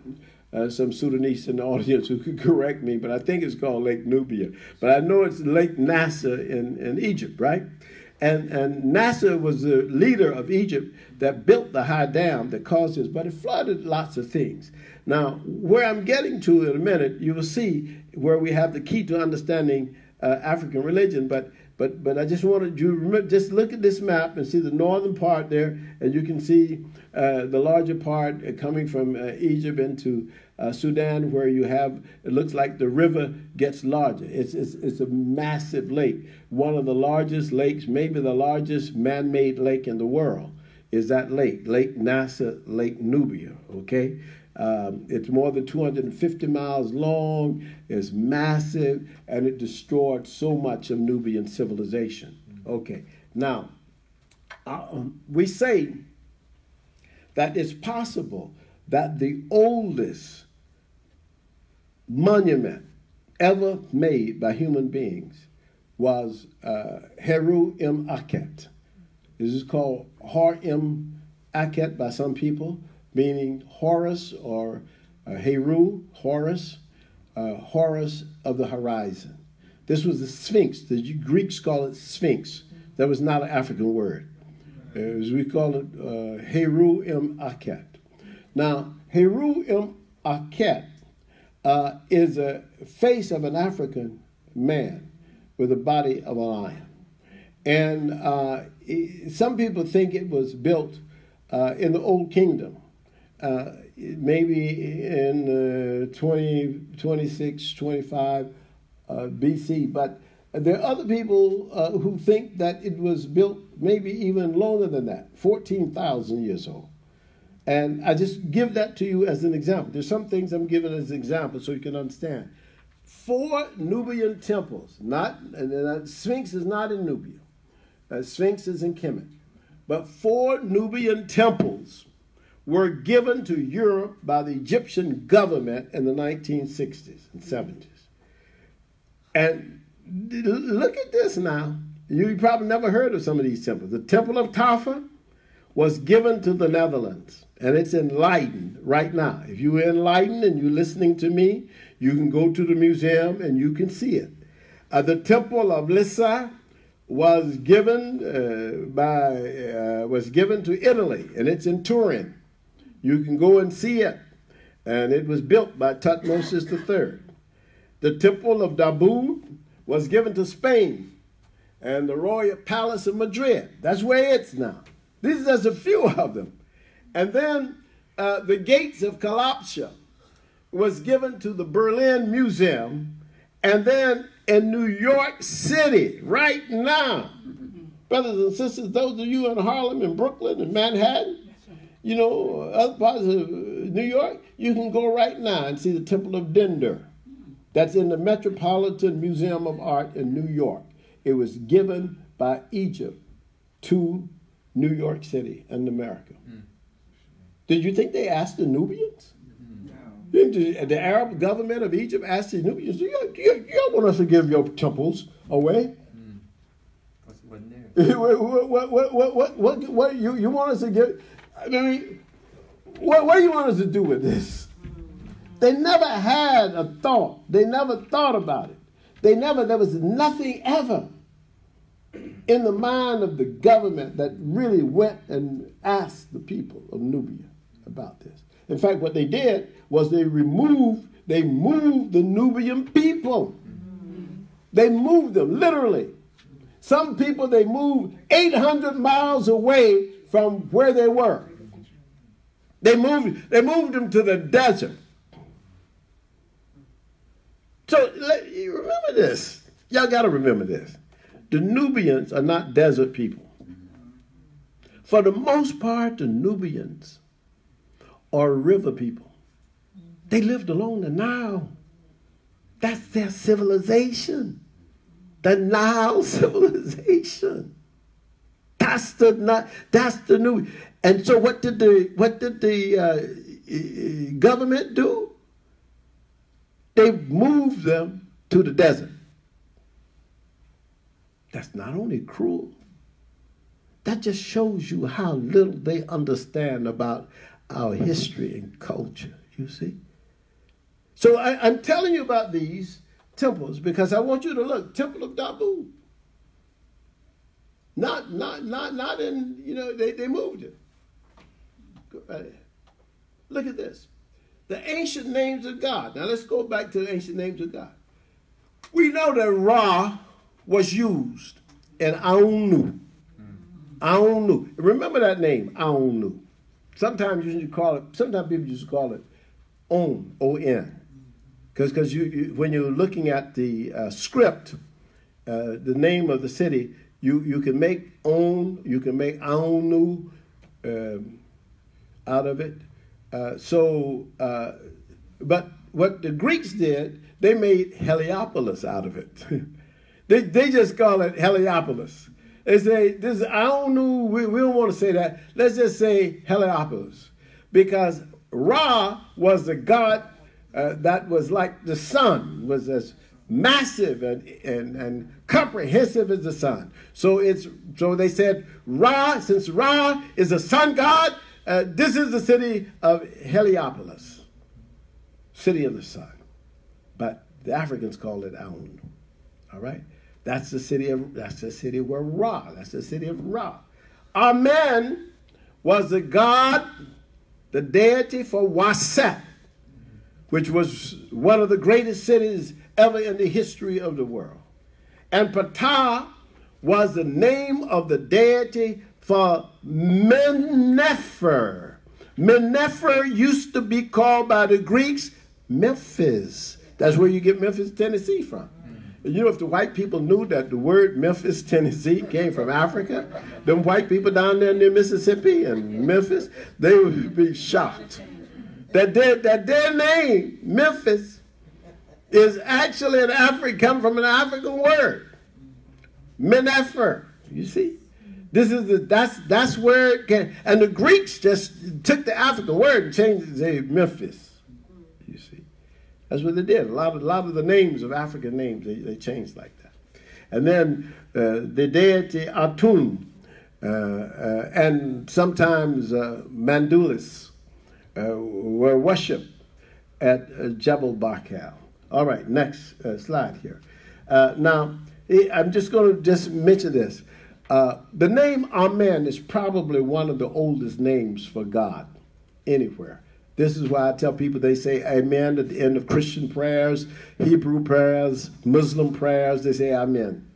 uh, some Sudanese in the audience who could correct me, but I think it's called Lake Nubia. But I know it's Lake Nasser in, in Egypt, right? And, and Nasser was the leader of Egypt that built the high dam that caused this, but it flooded lots of things. Now, where I'm getting to in a minute, you will see where we have the key to understanding uh, African religion, but but but I just wanted you to remember, just look at this map and see the northern part there, and you can see uh, the larger part coming from uh, Egypt into uh, Sudan, where you have it looks like the river gets larger. It's, it's it's a massive lake, one of the largest lakes, maybe the largest man-made lake in the world. Is that lake, Lake Nasser, Lake Nubia? Okay, um, it's more than 250 miles long, it's massive, and it destroyed so much of Nubian civilization. Okay, now, uh, we say that it's possible that the oldest monument ever made by human beings was uh, Heru Im Akhet. This is called Har Im Akhet by some people meaning Horus or uh, Heru, Horus, uh, Horus of the horizon. This was the Sphinx. The Greeks call it Sphinx. That was not an African word. As we call it uh, Heru im Akhet. Now, Heru im Akhet uh, is a face of an African man with the body of a lion. And uh, some people think it was built uh, in the Old Kingdom uh, maybe in uh, 20, 26, 25 uh, BC. But there are other people uh, who think that it was built maybe even longer than that, 14,000 years old. And I just give that to you as an example. There's some things I'm giving as examples so you can understand. Four Nubian temples, not and Sphinx is not in Nubia. Uh, Sphinx is in Kemet. But four Nubian temples were given to Europe by the Egyptian government in the 1960s and 70s. And look at this now. You probably never heard of some of these temples. The Temple of Tafa was given to the Netherlands, and it's in Leiden right now. If you're in Leiden and you're listening to me, you can go to the museum and you can see it. Uh, the Temple of Lissa was given uh, by uh, was given to Italy, and it's in Turin. You can go and see it. And it was built by Thutmosis III. The Temple of Dabu was given to Spain and the Royal Palace of Madrid. That's where it's now. These are just a few of them. And then uh, the Gates of Kalabsha was given to the Berlin Museum. And then in New York City, right now, brothers and sisters, those of you in Harlem and Brooklyn and Manhattan, you know, other parts of New York, you can go right now and see the Temple of Dendur. That's in the Metropolitan Museum of Art in New York. It was given by Egypt to New York City and America. Mm. Did you think they asked the Nubians? No. The, the, Arab government of Egypt asked the Nubians, you, you, you want us to give your temples away? Mm. what, what, what, what, what, what, what, you, you want us to give? I mean, what, what do you want us to do with this? They never had a thought. They never thought about it. They never, there was nothing ever in the mind of the government that really went and asked the people of Nubia about this. In fact, what they did was they removed, they moved the Nubian people. They moved them, literally. Some people they moved 800 miles away from where they were. They moved, they moved them to the desert. So remember this. Y'all got to remember this. The Nubians are not desert people. For the most part, the Nubians are river people. They lived along the Nile. That's their civilization. The Nile civilization. That's the that's the new. And so what did the what did the uh, government do? They moved them to the desert. That's not only cruel, that just shows you how little they understand about our history and culture, you see. So I, am telling you about these temples because I want you to look. Temple of Dabu. Not, not, not, not in, you know, they, they moved it. Look at this. The ancient names of God. Now let's go back to the ancient names of God. We know that Ra was used in Aunu. Aunu. Remember that name, Aunu. Sometimes you call it, sometimes people just call it On, O-N. Because you, you, when you're looking at the uh, script, uh, the name of the city, you, you can make On, you can make Aunu um, out of it. Uh, so, uh, but what the Greeks did, they made Heliopolis out of it. they, they just call it Heliopolis. They say, this, I don't know, we, we don't want to say that. Let's just say Heliopolis. Because Ra was the god uh, that was like the sun, was as massive and, and, and comprehensive as the sun. So it's so they said Ra, since Ra is the sun god, uh, this is the city of Heliopolis, city of the sun. But the Africans call it Aun. All right? That's the city of that's the city where Ra. That's the city of Ra. Amen was the god, the deity for Waset, which was one of the greatest cities ever in the history of the world. And Ptah was the name of the deity for Menefer. Menefer used to be called by the Greeks Memphis. That's where you get Memphis, Tennessee from. You know, if the white people knew that the word Memphis, Tennessee came from Africa, them white people down there near Mississippi and Memphis, they would be shocked. That their, that their name, Memphis, is actually an African, come from an African word. Menefer. You see? This is the, that's that's where it can, and the Greeks just took the African word and changed it to Memphis. You see, that's what they did. A lot of a lot of the names of African names they, they changed like that, and then uh, the deity Atum, uh, uh, and sometimes uh, Mandulis uh, were worshipped at uh, Jebel Barkal. All right, next slide here. now, I'm just going to just mention this. Uh, the name Amen is probably one of the oldest names for God anywhere. This is why I tell people they say Amen at the end of Christian prayers, Hebrew prayers, Muslim prayers. They say Amen.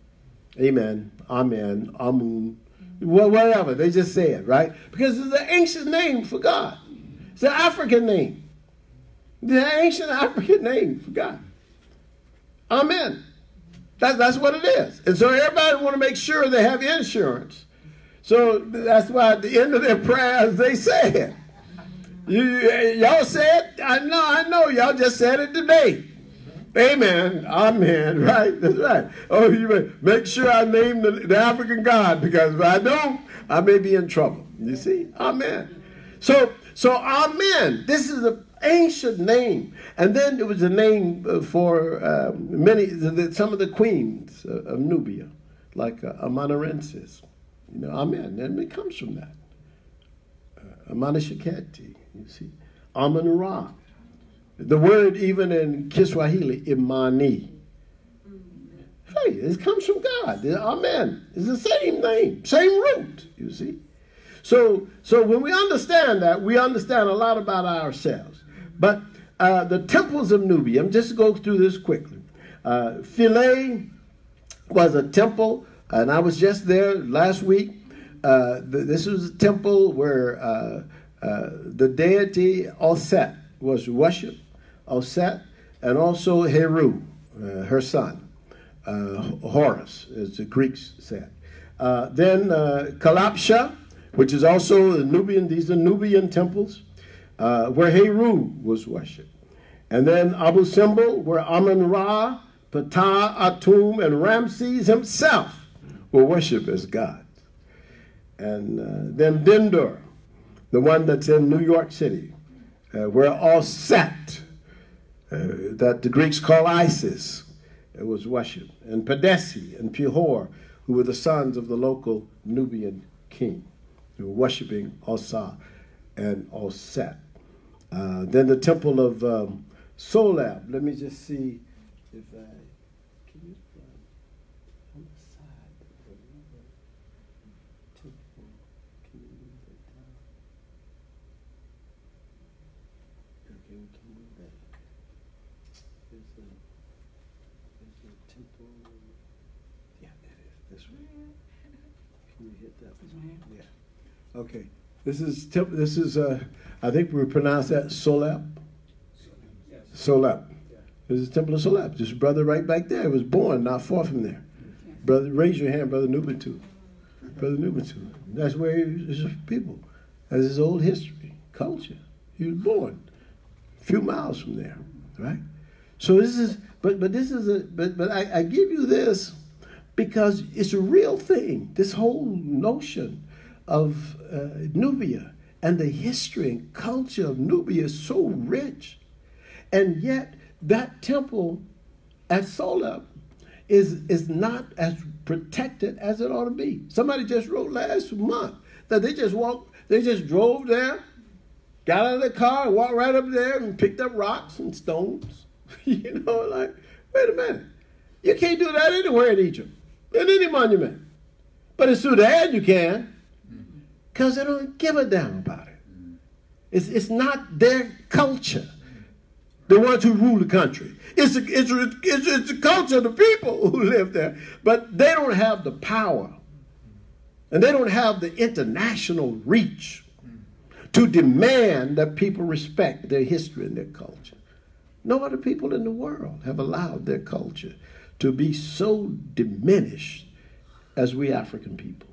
Amen. Amen. Amun. Whatever. They just say it, right? Because it's an ancient name for God. It's an African name. The ancient African name for God. Amen. That, that's what it is. And so everybody want to make sure they have insurance. So that's why at the end of their prayers they say it. You, y'all said, I know, I know, y'all just said it today. Amen. Amen. Right? That's right. Oh, you make sure I name the, the African God because if I don't, I may be in trouble. You see? Amen. So, so Amen. This is a ancient name. And then there was a name uh, for um, many, some of the queens of Nubia, like uh. You know, Amen. And it comes from that. Uh, Amanishaketi, you see. Amun Ra. The word, even in Kiswahili, Imani. Hey, it comes from God. Amen. It's the same name, same root, you see. So, so when we understand that, we understand a lot about ourselves. But uh, the temples of Nubia, I'm just go through this quickly. Uh, Philae was a temple, and I was just there last week. Uh, the, this was a temple where uh, uh, the deity Auset was worshipped, Auset, and also Heru, uh, her son, Horus, as the Greeks said. then Kalabsha, which is also Nubian, these are Nubian temples uh, where Heru was worshipped. And then Abu Simbel, where Amun Ra, Ptah, Atum, and Ramses himself were worshipped as gods. And uh, then Dendur, the one that's in New York City, uh, where Auset, uh, that the Greeks call Isis, it was worshipped. And Padesi and Pihor, who were the sons of the local Nubian king. They were worshiping Osa and Oset. Uh, then the temple of um, Solab. Let me just see if I can on the side temple. Can you move that down? Okay, we can move that. There's a there's a temple. Yeah, there it is. This way. Can you hit that one? Yeah. Okay. This is temp- this is uh I think we pronounce that Solab. Solab. This is Temple of Solab. This brother right back there was born not far from there. Brother, raise your hand, Brother Nubitu. Brother Nubitu. That's where his people. That's his old history, culture. He was born a few miles from there, right? So this is, but but this is a, but but I, I give you this because it's a real thing. This whole notion of uh, Nubia and the history and culture of Nubia is so rich, and yet that temple at Solab is is not as protected as it ought to be. Somebody just wrote last month that they just walked, they just drove there, got out of the car, walked right up there and picked up rocks and stones. you know, like, wait a minute. You can't do that anywhere in Egypt, in any monument. But in Sudan you can, because they don't give a damn about it. It's, it's not their culture the ones who rule the country. It's, it's, it's, it's the culture of the people who live there, but they don't have the power and they don't have the international reach to demand that people respect their history and their culture. No other people in the world have allowed their culture to be so diminished as we African people.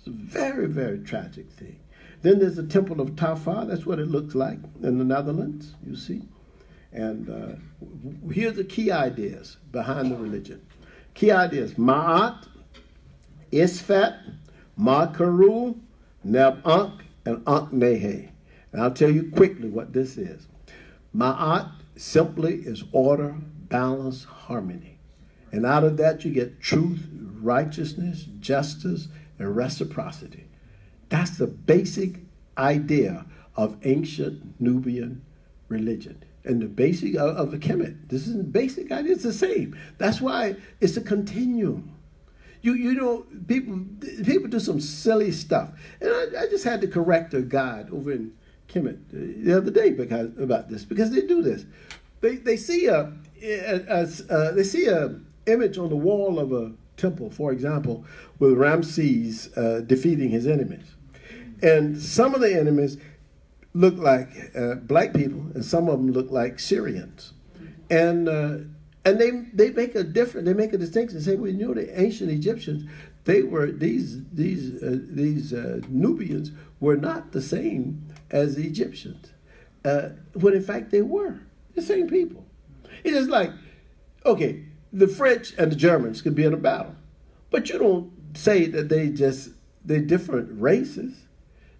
It's a very, very tragic thing. Then there's the Temple of Tafar. That's what it looks like in the Netherlands, you see. And uh, here's the key ideas behind the religion. Key ideas Ma'at, Isfet, Makaru, Neb-Ankh, and Ankh-Nehe. And I'll tell you quickly what this is. Ma'at simply is order, balance, harmony. And out of that, you get truth, righteousness, justice, and reciprocity. That's the basic idea of ancient Nubian religion and the basic of, of the Kemet. This is the basic idea. It's the same. That's why it's a continuum. You you know people people do some silly stuff, and I, I just had to correct a guide over in Kemet the other day because about this because they do this. They they see a, a, a, a they see a image on the wall of a temple, for example, with Ramses uh, defeating his enemies, and some of the enemies look like uh, black people, and some of them look like Syrians, and uh, and they they make a difference. They make a distinction. Say, we knew the ancient Egyptians, they were these these uh, these uh, Nubians were not the same as the Egyptians, uh, when in fact they were the same people. It's just like, okay, the French and the Germans could be in a battle, but you don't say that they just they're different races.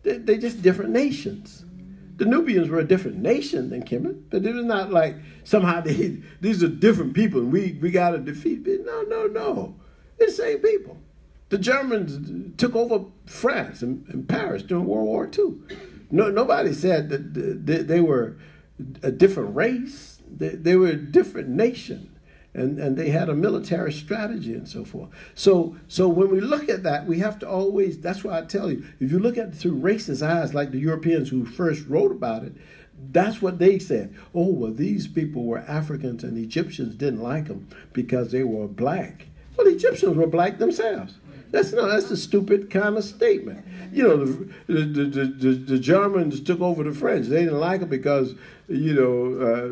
They're, they're just different nations. The Nubians were a different nation than Kemet, but it was not like somehow they, these are different people and we, we got to defeat. No, no, no. They're the same people. The Germans took over France and, and Paris during World War II. No, nobody said that they were a different race. They, they were a different nation and, and they had a military strategy and so forth. So so when we look at that, we have to always that's why I tell you, if you look at it through racist eyes, like the Europeans who first wrote about it, that's what they said. Oh, well, these people were Africans and Egyptians didn't like them because they were black. Well, the Egyptians were black themselves. That's no, that's a stupid kind of statement. You know, the, the, the, the, the Germans took over the French. They didn't like them because, you know, uh,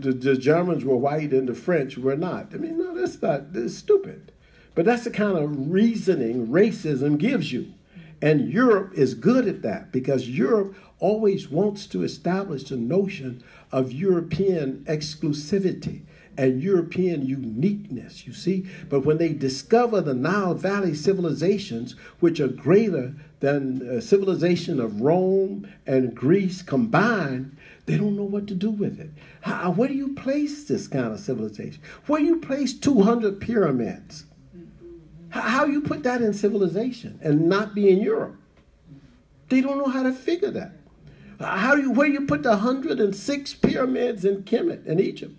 the, the Germans were white and the French were not. I mean, no, that's not, that's stupid. But that's the kind of reasoning racism gives you. And Europe is good at that because Europe always wants to establish the notion of European exclusivity and European uniqueness, you see. But when they discover the Nile Valley civilizations, which are greater than the civilization of Rome and Greece combined, they don't know what to do with it. How, where do you place this kind of civilization? Where do you place 200 pyramids? How you put that in civilization and not be in Europe? They don't know how to figure that. How do you where you put the 106 pyramids in Kemet in Egypt?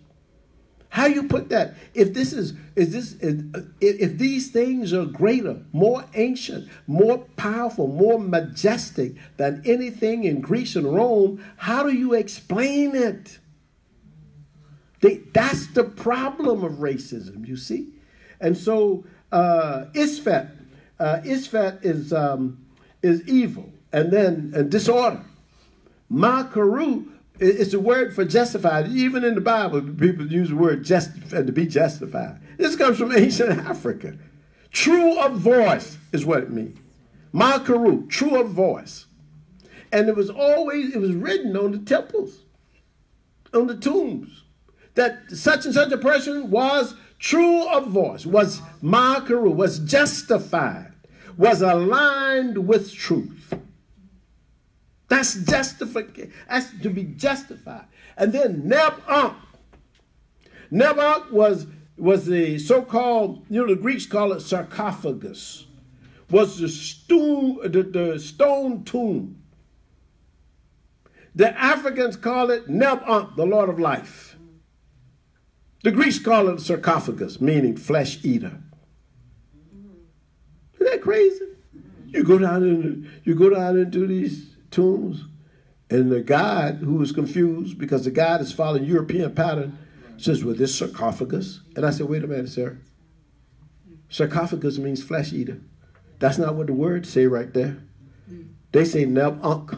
How you put that? If this is is this is, if these things are greater, more ancient, more powerful, more majestic than anything in Greece and Rome, how do you explain it? They, that's the problem of racism, you see. And so uh, Isfet, uh, Isfet is um, is evil, and then uh, disorder. Makaru is a word for justified. Even in the Bible, people use the word just uh, to be justified. This comes from ancient Africa. True of voice is what it means. Makaru, true of voice. And it was always, it was written on the temples, on the tombs, that such and such a person was true of voice, was makaru, was justified, was aligned with truth. That's justification. That's to be justified. And then Neb-Ankh. Neb-Ankh was, was the so-called, you know, the Greeks call it sarcophagus, was the stone, the, the stone tomb. The Africans call it Neb-Ankh, the Lord of Life. The Greeks call it sarcophagus, meaning flesh eater. Isn't that crazy? You go down in, you go down into these tombs. And the guide, who was confused because the guide is following European pattern, says, Well, this sarcophagus. And I said, Wait a minute, sir. Sarcophagus means flesh eater. That's not what the words say right there. They say Neb-Ankh,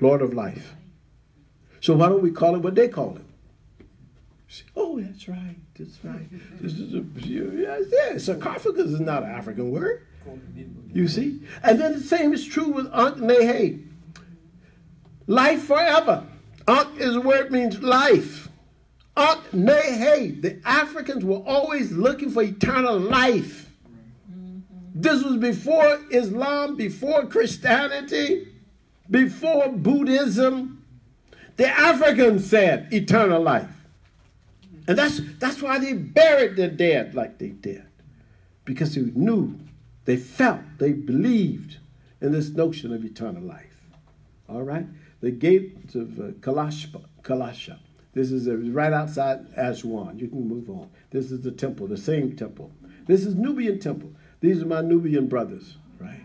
Lord of Life. So why don't we call it what they call it? Oh, that's right. That's right. This is a, yeah, sarcophagus is not an African word. You see? And then the same is true with Ankh Nehe. Life forever. Ankh is a word means life. Ankh Nehe. The Africans were always looking for eternal life. This was before Islam, before Christianity, before Buddhism. The Africans said eternal life. And that's, that's why they buried their dead like they did. Because they knew, they felt, they believed in this notion of eternal life. All right? The gates of uh, Kalabsha. This is uh, right outside Aswan. You can move on. This is the temple, the same temple. This is Nubian temple. These are my Nubian brothers, right?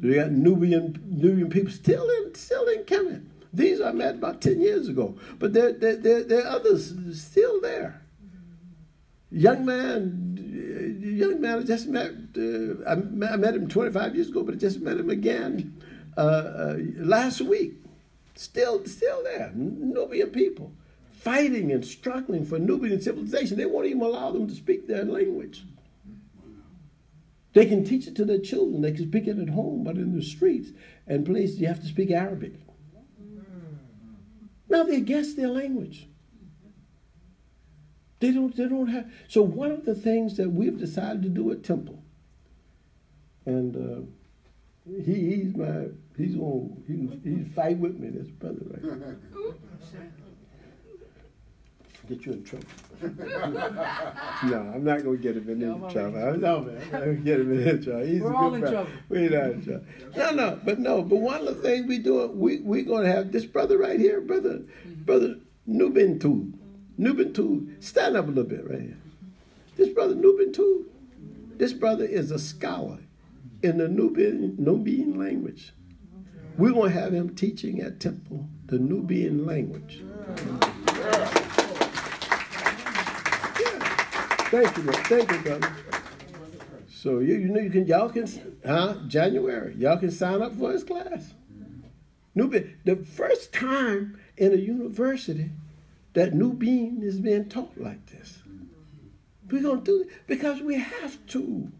So you got Nubian Nubian people still in still in Kemet. These I met about 10 years ago, but there, there, there are others still there. Young man, young man I just met, uh, I, met him 25 years ago, but I just met him again uh, uh, last week. Still, still there. Nubian people fighting and struggling for Nubian civilization. They won't even allow them to speak their language. They can teach it to their children. They can speak it at home, but in the streets and places you have to speak Arabic. Now they guess their language. They don't, they don't have. So one of the things that we've decided to do at Temple, and uh, he, he's my, he's on, he, he's fight with me, this brother right here. Get you in trouble. no, I'm not going to get him in no, trouble. No, man, I'm not going to get him in trouble. He's We're all in brother. trouble. We're not in trouble. No, no, but no, but one of the things we do, we, we're going to have this brother right here, brother, mm-hmm. brother Nubintu. Nubintu, stand up a little bit right here. This brother Nubintu, this brother is a scholar in the Nubian, Nubian language. We're going to have him teaching at Temple the Nubian language. Yeah. Thank you, man. Thank you, brother. So you, you know you can y'all can huh January y'all can sign up for his class. Nubian, the first time in a university that Nubian is being taught like this. We're gonna do it because we have to.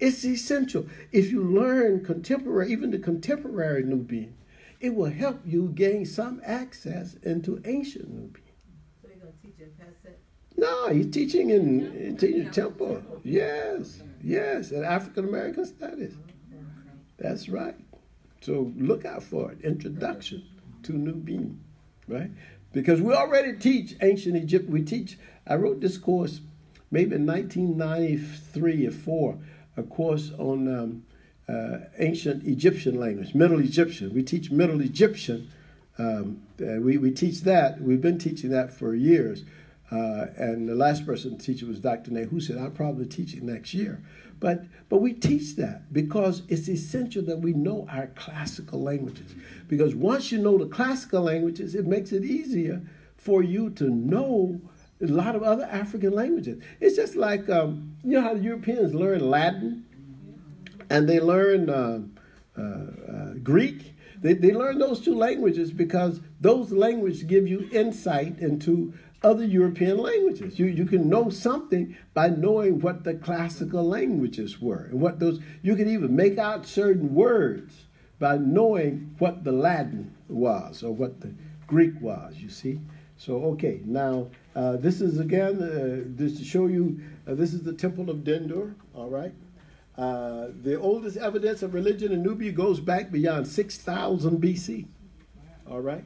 It's essential. If you learn contemporary, even the contemporary Nubian, it will help you gain some access into ancient Nubian. So you got teach a pass it. No, he's teaching in, in teaching temple. Yes, yes, in African American studies. That's right. So look out for it. Introduction to Nubian, right? Because we already teach ancient Egypt. We teach. I wrote this course maybe in 1993 or four. a course on um, uh, ancient Egyptian language, Middle Egyptian. We teach Middle Egyptian. Um, we, we teach that. We've been teaching that for years. Uh, and the last person to teach it was Dr. who said, I'll probably teach it next year. But, but we teach that because it's essential that we know our classical languages. Because once you know the classical languages, it makes it easier for you to know a lot of other African languages. It's just like, um, you know how the Europeans learn Latin and they learn uh, uh, uh, Greek? They, they learn those two languages because those languages give you insight into other European languages. You, you can know something by knowing what the classical languages were and what those, you can even make out certain words by knowing what the Latin was or what the Greek was, you see. So, okay, now uh, this is again, uh, just to show you, uh, this is the Temple of Dendur, all right? Uh, the oldest evidence of religion in Nubia goes back beyond 6,000 BC, all right?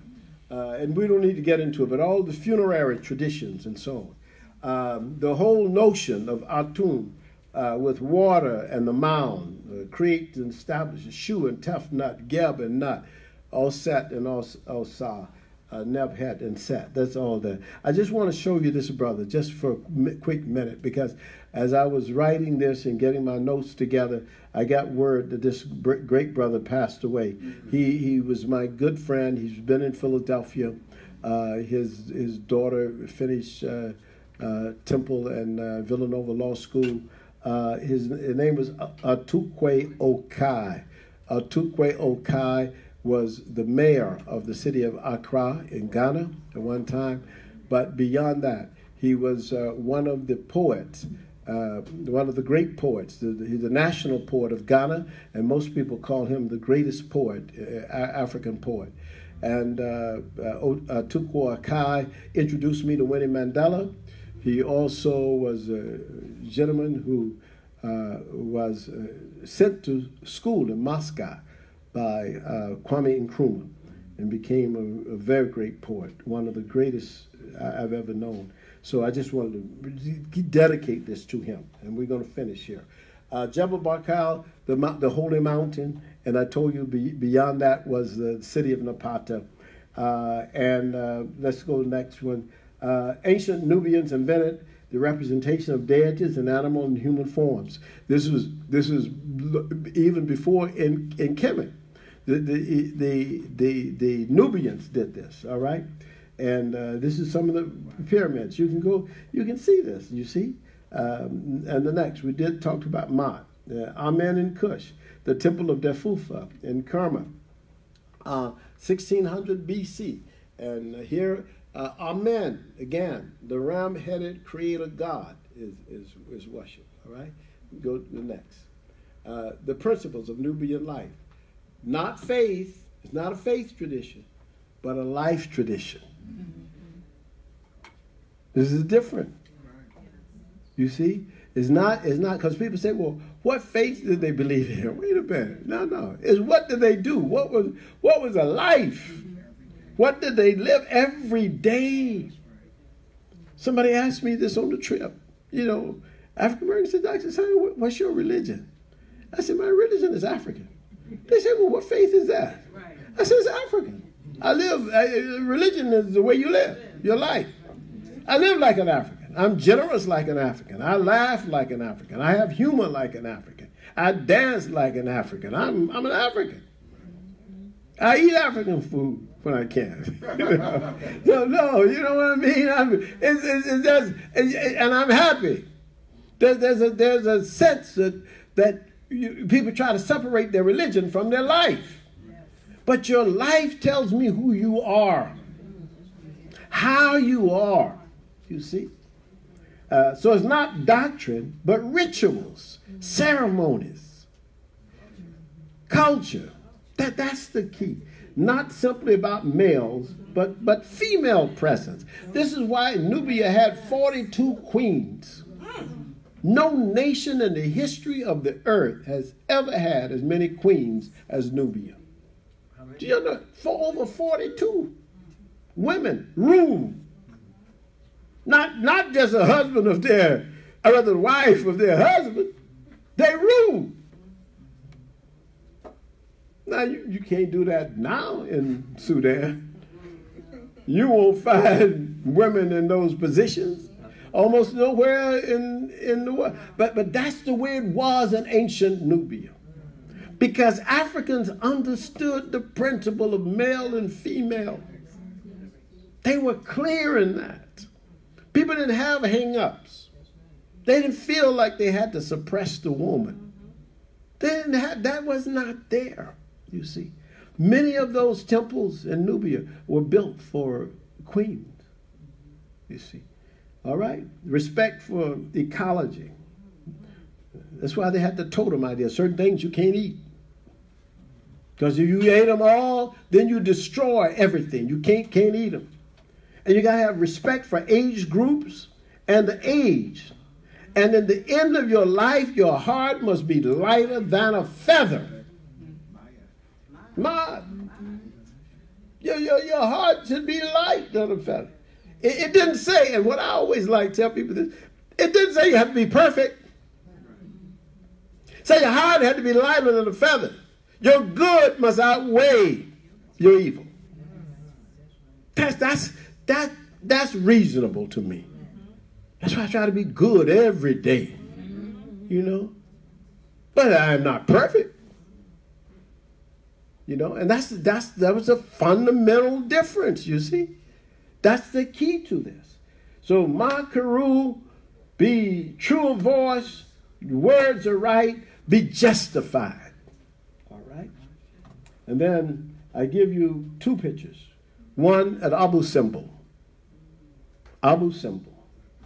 Uh, and we don't need to get into it, but all the funerary traditions and so on. Um, the whole notion of Atum uh, with water and the mound uh, create and establish a Shu and Tefnut, Geb and nut, Auset and all, all saw uh, Nebhet and Set. That's all there. I just want to show you this, brother, just for a quick minute, because as I was writing this and getting my notes together, I got word that this great brother passed away. Mm-hmm. He he was my good friend. He's been in Philadelphia. Uh, his his daughter finished uh, uh, Temple and uh, Villanova Law School. Uh, his, his, name was Atukwei Okai. Atukwei Okai was the mayor of the city of Accra in Ghana at one time. But beyond that, he was uh, one of the poets, uh, one of the great poets. The, the, he's the national poet of Ghana, and most people call him the greatest poet, uh, African poet. And uh, uh, Tukwa Akai introduced me to Winnie Mandela. He also was a gentleman who uh, was uh, sent to school in Moscow by uh, Kwame Nkrumah and became a, a, very great poet, one of the greatest I've ever known. So I just wanted to dedicate this to him, and we're going to finish here. Uh, Jebel Barkal, the, the holy mountain, and I told you be, beyond that was the city of Napata. Uh, and uh, let's go to the next one. Uh, ancient Nubians invented the representation of deities in animal and human forms. This was this was even before in in Kemet. The, the, the, the, the Nubians did this, all right? And uh, this is some of the pyramids. You can go, you can see this, you see? Um, and the next, we did talk about Ma'at, uh, Amen in Kush, the temple of Defufa in Kerma, uh, 1600 BC. And here, uh, Amen, again, the ram headed creator God is, is, is worship, all right? Go to the next. Uh, the principles of Nubian life. Not faith, it's not a faith tradition, but a life tradition. This is different. You see? It's not, it's not, because people say, well, what faith did they believe in? Wait a minute. No, no. It's what did they do? What was, what was a life? What did they live every day? Somebody asked me this on the trip. You know, African American said, Dr. Simon, what's your religion? I said, my religion is African. They said, well, what faith is that? I said, it's African. I live, religion is the way you live, your life. I live like an African. I'm generous like an African. I laugh like an African. I have humor like an African. I dance like an African. I'm, I'm an African. I eat African food when I can. so no, you know what I mean. I'm, it's, it's, it's just, and I'm happy. There's, there's a there's a sense that that you, people try to separate their religion from their life. But your life tells me who you are, how you are. You see? Uh, so it's not doctrine, but rituals, ceremonies, culture. That, that's the key. Not simply about males, but, but female presence. This is why Nubia had 42 queens. No nation in the history of the earth has ever had as many queens as Nubia. Do you know? For over 42 women rule. Not, not just a husband of their, or rather, wife of their husband. They ruled. Now, you, you can't do that now in Sudan. You won't find women in those positions almost nowhere in, in the world. But, but that's the way it was in ancient Nubia. Because Africans understood the principle of male and female. They were clear in that. People didn't have hang ups. They didn't feel like they had to suppress the woman. They didn't have, that was not there, you see. Many of those temples in Nubia were built for queens, you see. All right? Respect for ecology. That's why they had the totem idea. Certain things you can't eat. Because if you ate them all, then you destroy everything. You can't, can't eat them. And you got to have respect for age groups and the age. And in the end of your life, your heart must be lighter than a feather. My, your, your, your heart should be light than a feather. It, it didn't say, and what I always like to tell people this, it didn't say you have to be perfect. Say your heart had to be lighter than a feather. Your good must outweigh your evil. That's that's that that's reasonable to me. That's why I try to be good every day. You know? But I'm not perfect. You know, and that's that's that was a fundamental difference, you see. That's the key to this. So my Maa Kheru, be true of voice, words are right, be justified. All right? And then I give you two pictures. One at Abu Simbel. Abu Simbel.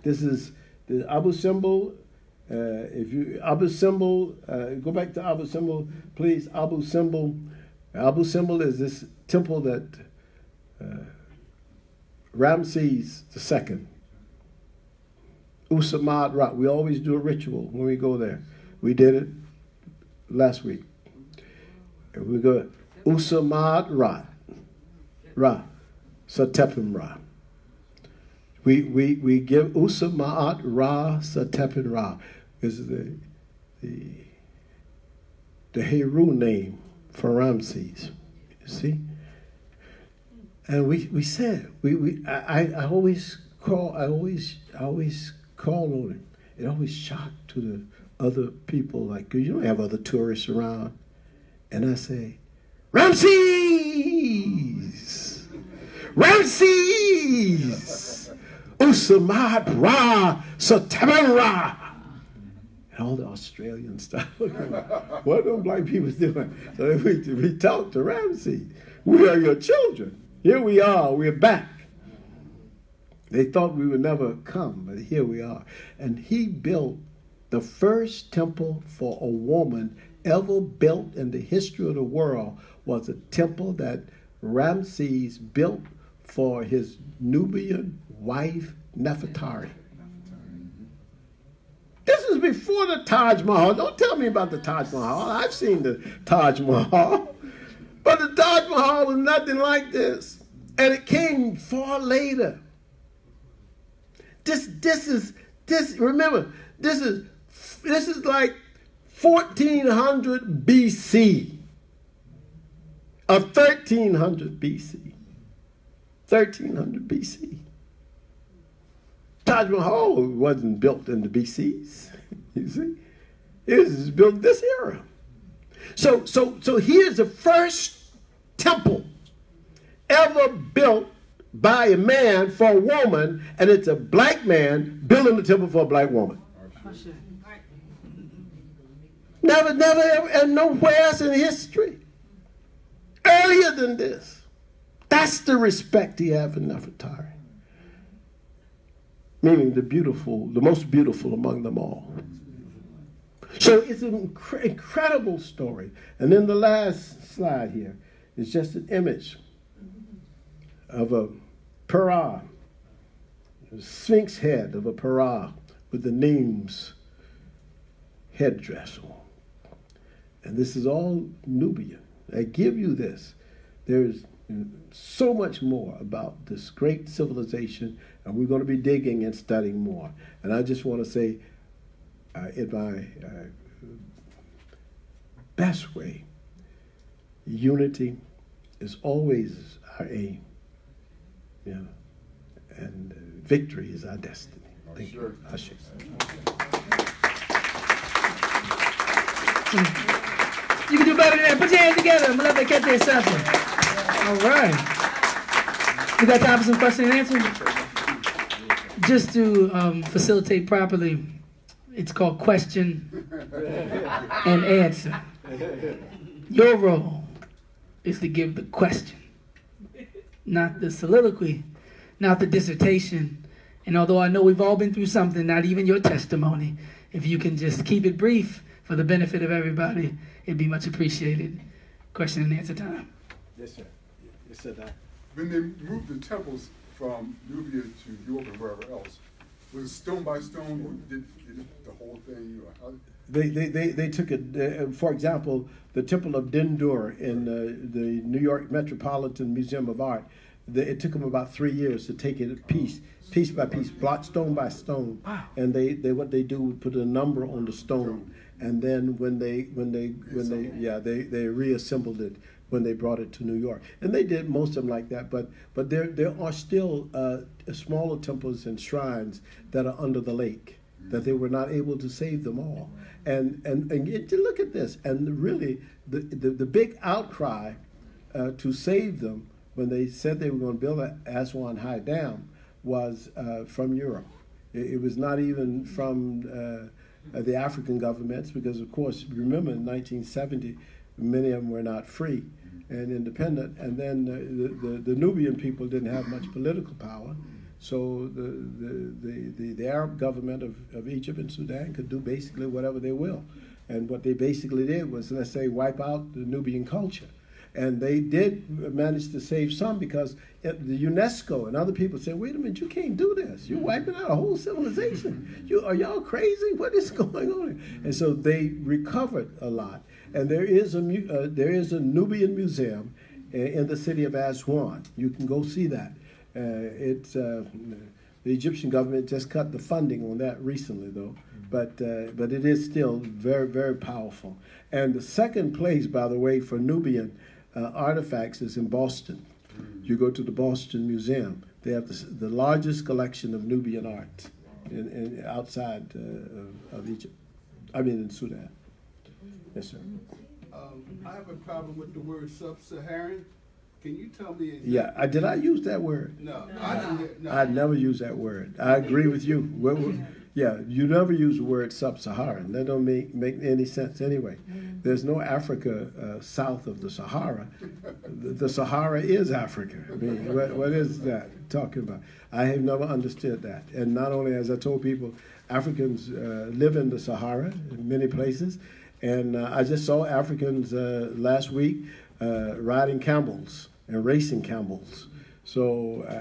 This is the Abu Simbel. Uh, if you Abu Simbel, uh, go back to Abu Simbel, please. Abu Simbel. Abu Simbel is this temple that uh, Ramses II, Usamad Ra. We always do a ritual when we go there. We did it last week. And we go Usamad Ra. Ra. Satepim Ra. We, we, we give Usamad Ra Satepin Ra. Is the, the, the Heru name for Ramses. You see? And we, we said we, we I, I always call I always I always call on him. It always shocked to the other people like you don't have other tourists around, and I say, Ramses, Ramses, Usamad Ra Satamara. And all the Australian stuff. what are them black people doing? So we, we talk to Ramses. We are your children. Here we are, we're back. They thought we would never come, but here we are. And he built the first temple for a woman ever built in the history of the world was a temple that Ramses built for his Nubian wife Nefertari. This is before the Taj Mahal. Don't tell me about the Taj Mahal. I've seen the Taj Mahal. But the Taj Mahal was nothing like this. And it came far later. This this is this remember, this is this is like 1400 BC. Of 1300 BC. 1300 BC. Taj Mahal wasn't built in the BCs. You see? It was built this era. So, so, so here's the first temple ever built by a man for a woman, and it's a black man building the temple for a black woman. Never, never, ever, and nowhere else in history. Earlier than this. That's the respect he had for Nefertari. Meaning the beautiful, the most beautiful among them all. So it's an inc- incredible story. And then the last slide here is just an image of a pharaoh, a sphinx head of a pharaoh with the nemes headdress on. And this is all Nubian. I give you this. There's so much more about this great civilization, and we're going to be digging and studying more. And I just want to say, uh, in my uh, best way. Unity is always our aim. Yeah. And victory is our destiny. Thank sure. you. Usher. You can do better than that. Put your hands together. I'm going to let that something. All right. We got time for some question and answer? Just to um, facilitate properly, it's called question and answer. Your role is to give the question, not the soliloquy, not the dissertation. And although I know we've all been through something, not even your testimony, if you can just keep it brief for the benefit of everybody, it'd be much appreciated. Question and answer time. Yes, sir. Yes, sir, When they moved the temples from Nubia to Europe and wherever else, was it stone by stone, or did, did the whole thing? Or how? They, they, they, they took it, uh, for example, the Temple of Dendur in uh, the New York Metropolitan Museum of Art. The, it took them about three years to take it piece, piece by piece, block stone by stone. Wow. And they, they what they do would put a number on the stone, and then when they when they when they yeah they they reassembled it when they brought it to New York, and they did most of them like that. But but there there are still uh, smaller temples and shrines that are under the lake that they were not able to save them all. And and and look at this. And really, the the, the big outcry uh, to save them when they said they were going to build an Aswan High Dam was uh, from Europe. It, it, was not even from uh, the African governments because, of course, remember in 1970, many of them were not free and independent. And then the, the, the Nubian people didn't have much political power. So the, the, the, the, Arab government of, of Egypt and Sudan could do basically whatever they will. And what they basically did was, let's say, wipe out the Nubian culture. And they did manage to save some because the UNESCO and other people said, wait a minute, you can't do this. You're wiping out a whole civilization. You, are y'all crazy? What is going on? And so they recovered a lot. And there is a, uh, there is a Nubian museum in the city of Aswan. You can go see that. Uh, it's uh, the Egyptian government just cut the funding on that recently, though. But uh, but it is still very very powerful. And the second place, by the way, for Nubian artifacts is in Boston. You go to the Boston Museum. They have the, the largest collection of Nubian art in, in outside of, of Egypt. I mean, in Sudan. Yes, sir. Um, I have a problem with the word sub-Saharan. Can you tell me? Exactly yeah, I, did I use that word? No, no. I didn't. No. I never use that word. I agree with you. What, what, yeah, you never use the word sub-Saharan. That don't make make any sense anyway. There's no Africa uh, south of the Sahara. The, the, Sahara is Africa. I mean, what, what is that talking about? I have never understood that. And not only, as I told people, Africans uh, live in the Sahara in many places, and uh, I just saw Africans uh, last week uh, riding camels and racing camels. So uh,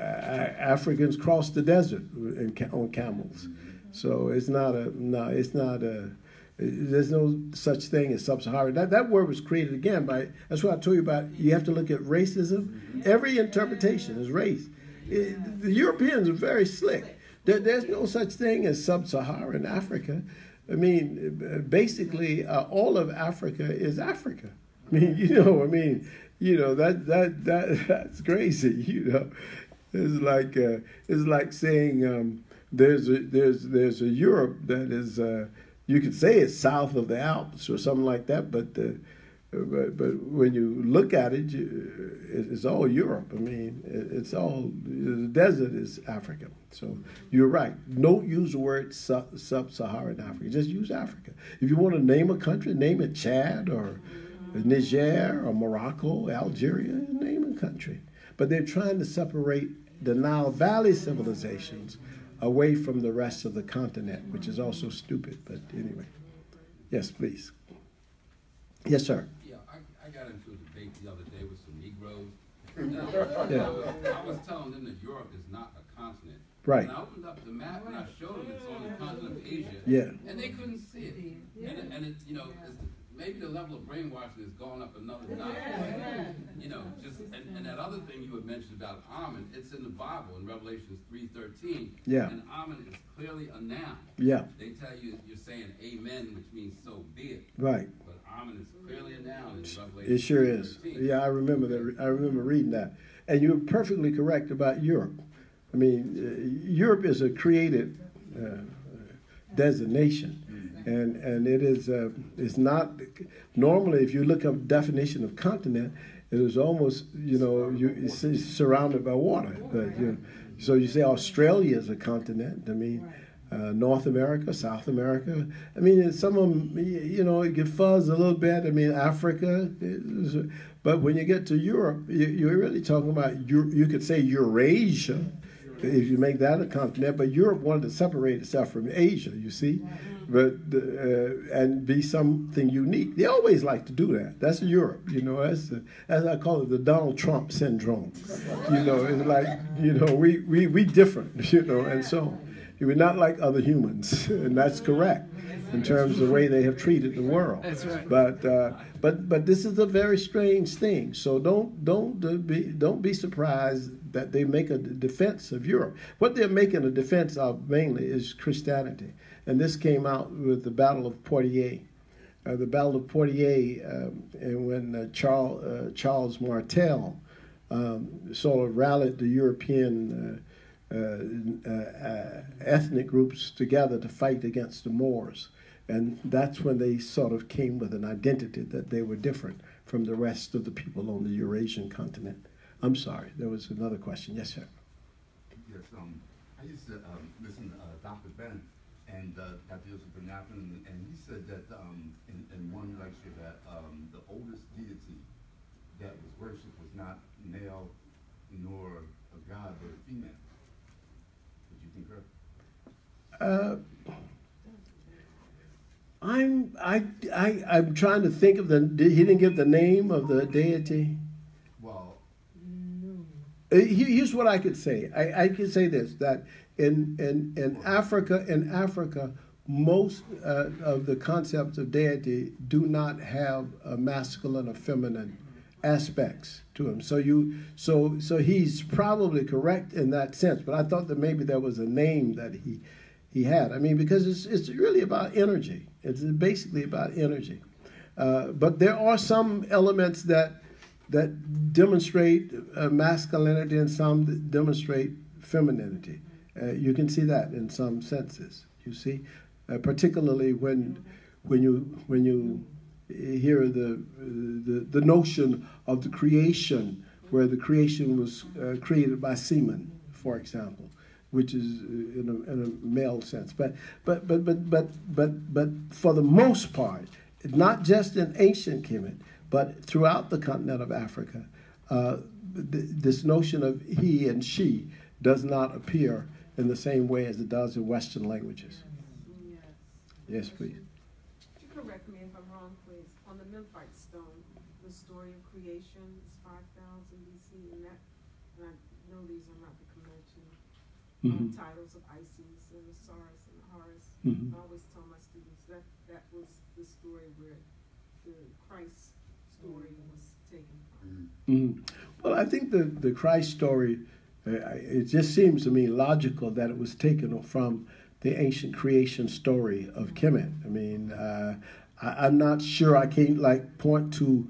Africans cross the desert in, on camels. So it's not a no. It's not a. There's no such thing as sub-Saharan. That that word was created again by. That's what I told you about. You have to look at racism. Every interpretation is race. It, the Europeans are very slick. There, there's no such thing as sub-Saharan Africa. I mean, basically, uh, all of Africa is Africa. I mean, you know, I mean, you know that that that that's crazy. You know, it's like uh, it's like saying um, there's a there's there's a Europe that is uh, you could say it's south of the Alps or something like that, but but but when you look at it, you, it's all Europe. I mean, it's all the desert is Africa. So you're right. Don't use the word sub-Saharan Africa. Just use Africa. If you want to name a country, name it Chad or Niger or Morocco, Algeria, name a country. But they're trying to separate the Nile Valley civilizations away from the rest of the continent, which is also stupid. But anyway, yes, please. Yes, sir. Yeah, I, I got into a debate the other day with some Negroes. Yeah. I was telling them that Europe is not a continent. Right. And I opened up the map and I showed them it's on the continent of Asia. Yeah. And they couldn't see it. Yeah. And, and it, you know, maybe the level of brainwashing has gone up another notch. Yeah. You know, just and, and, that other thing you had mentioned about Amen, it's in the Bible in Revelations three thirteen. Yeah. And Amen is clearly a noun. Yeah, They tell you you're saying amen, which means so be it. right. But clearly a noun. It sure is. Yeah, I remember that. I remember reading that. And you're perfectly correct about Europe. I mean, uh, Europe is a created uh, designation, and and it is uh, it's not normally if you look up definition of continent, it is almost you know you surrounded by water. But you know, so you say Australia is a continent. I mean. Uh, North America, South America. I mean, some of them, you know, it get fuzz a little bit. I mean, Africa. but when you get to Europe, you, you're really talking about, you could say Eurasia, if you make that a continent. But Europe wanted to separate itself from Asia, you see, but uh, and be something unique. They always like to do that. That's Europe, you know. That's the, as I call it, the Donald Trump syndrome. You know, it's like you know, we we we different, you know, and so. We're not like other humans, and that's correct in terms of the way they have treated the world. That's right. But uh, but but this is a very strange thing. So don't don't uh, be don't be surprised that they make a defense of Europe. What they're making a defense of mainly is Christianity, and this came out with the Battle of Poitiers. Uh, the Battle of Poitiers, um, and when uh, Charles uh, Charles Martel um, sort of rallied the European. Uh, uh, uh, ethnic groups together to fight against the Moors. And that's when they sort of came with an identity that they were different from the rest of the people on the Eurasian continent. I'm sorry, there was another question. Yes, sir. Yes, um, I used to um, listen to uh, Dr. Ben and uh, Dr. Joseph Ben and, he said that um, in, in one lecture that um, the oldest deity that was worshipped was not male nor a god but a female. Would you concur? Uh, I'm I, I I'm trying to think of the. Did, he didn't give the name of the deity. Well, Uh, Here's what I could say. I, I could say this: that in in in Africa, in Africa, most uh, of the concepts of deity do not have a masculine or feminine aspects to him. So you so so he's probably correct in that sense. But I thought that maybe there was a name that he he had. I mean, because it's it's really about energy. It's basically about energy. Uh, but there are some elements that that demonstrate uh, masculinity and some that demonstrate femininity. Uh, you can see that in some senses. You see, uh, particularly when when you when you hear the, the the notion of the creation, where the creation was uh, created by semen, for example, which is uh, in a, in a male sense. But but but but but but but for the most part, not just in ancient Kemet, but throughout the continent of Africa, uh, th- this notion of he and she does not appear in the same way as it does in Western languages. Yes, yes please. Could you correct me if I'm wrong, please? On the Memphite stone, the story of creation is five thousand BC, and that, and I know these um, Mhm. titles of Isis and Osiris and Horus. Mhm. I always tell my students that that was the story where the Christ story was taken from. Mhm. Well, I think the, the Christ story, uh, it just seems to me logical that it was taken from the ancient creation story of Kemet. I mean, uh, I, I'm not sure I can't like point to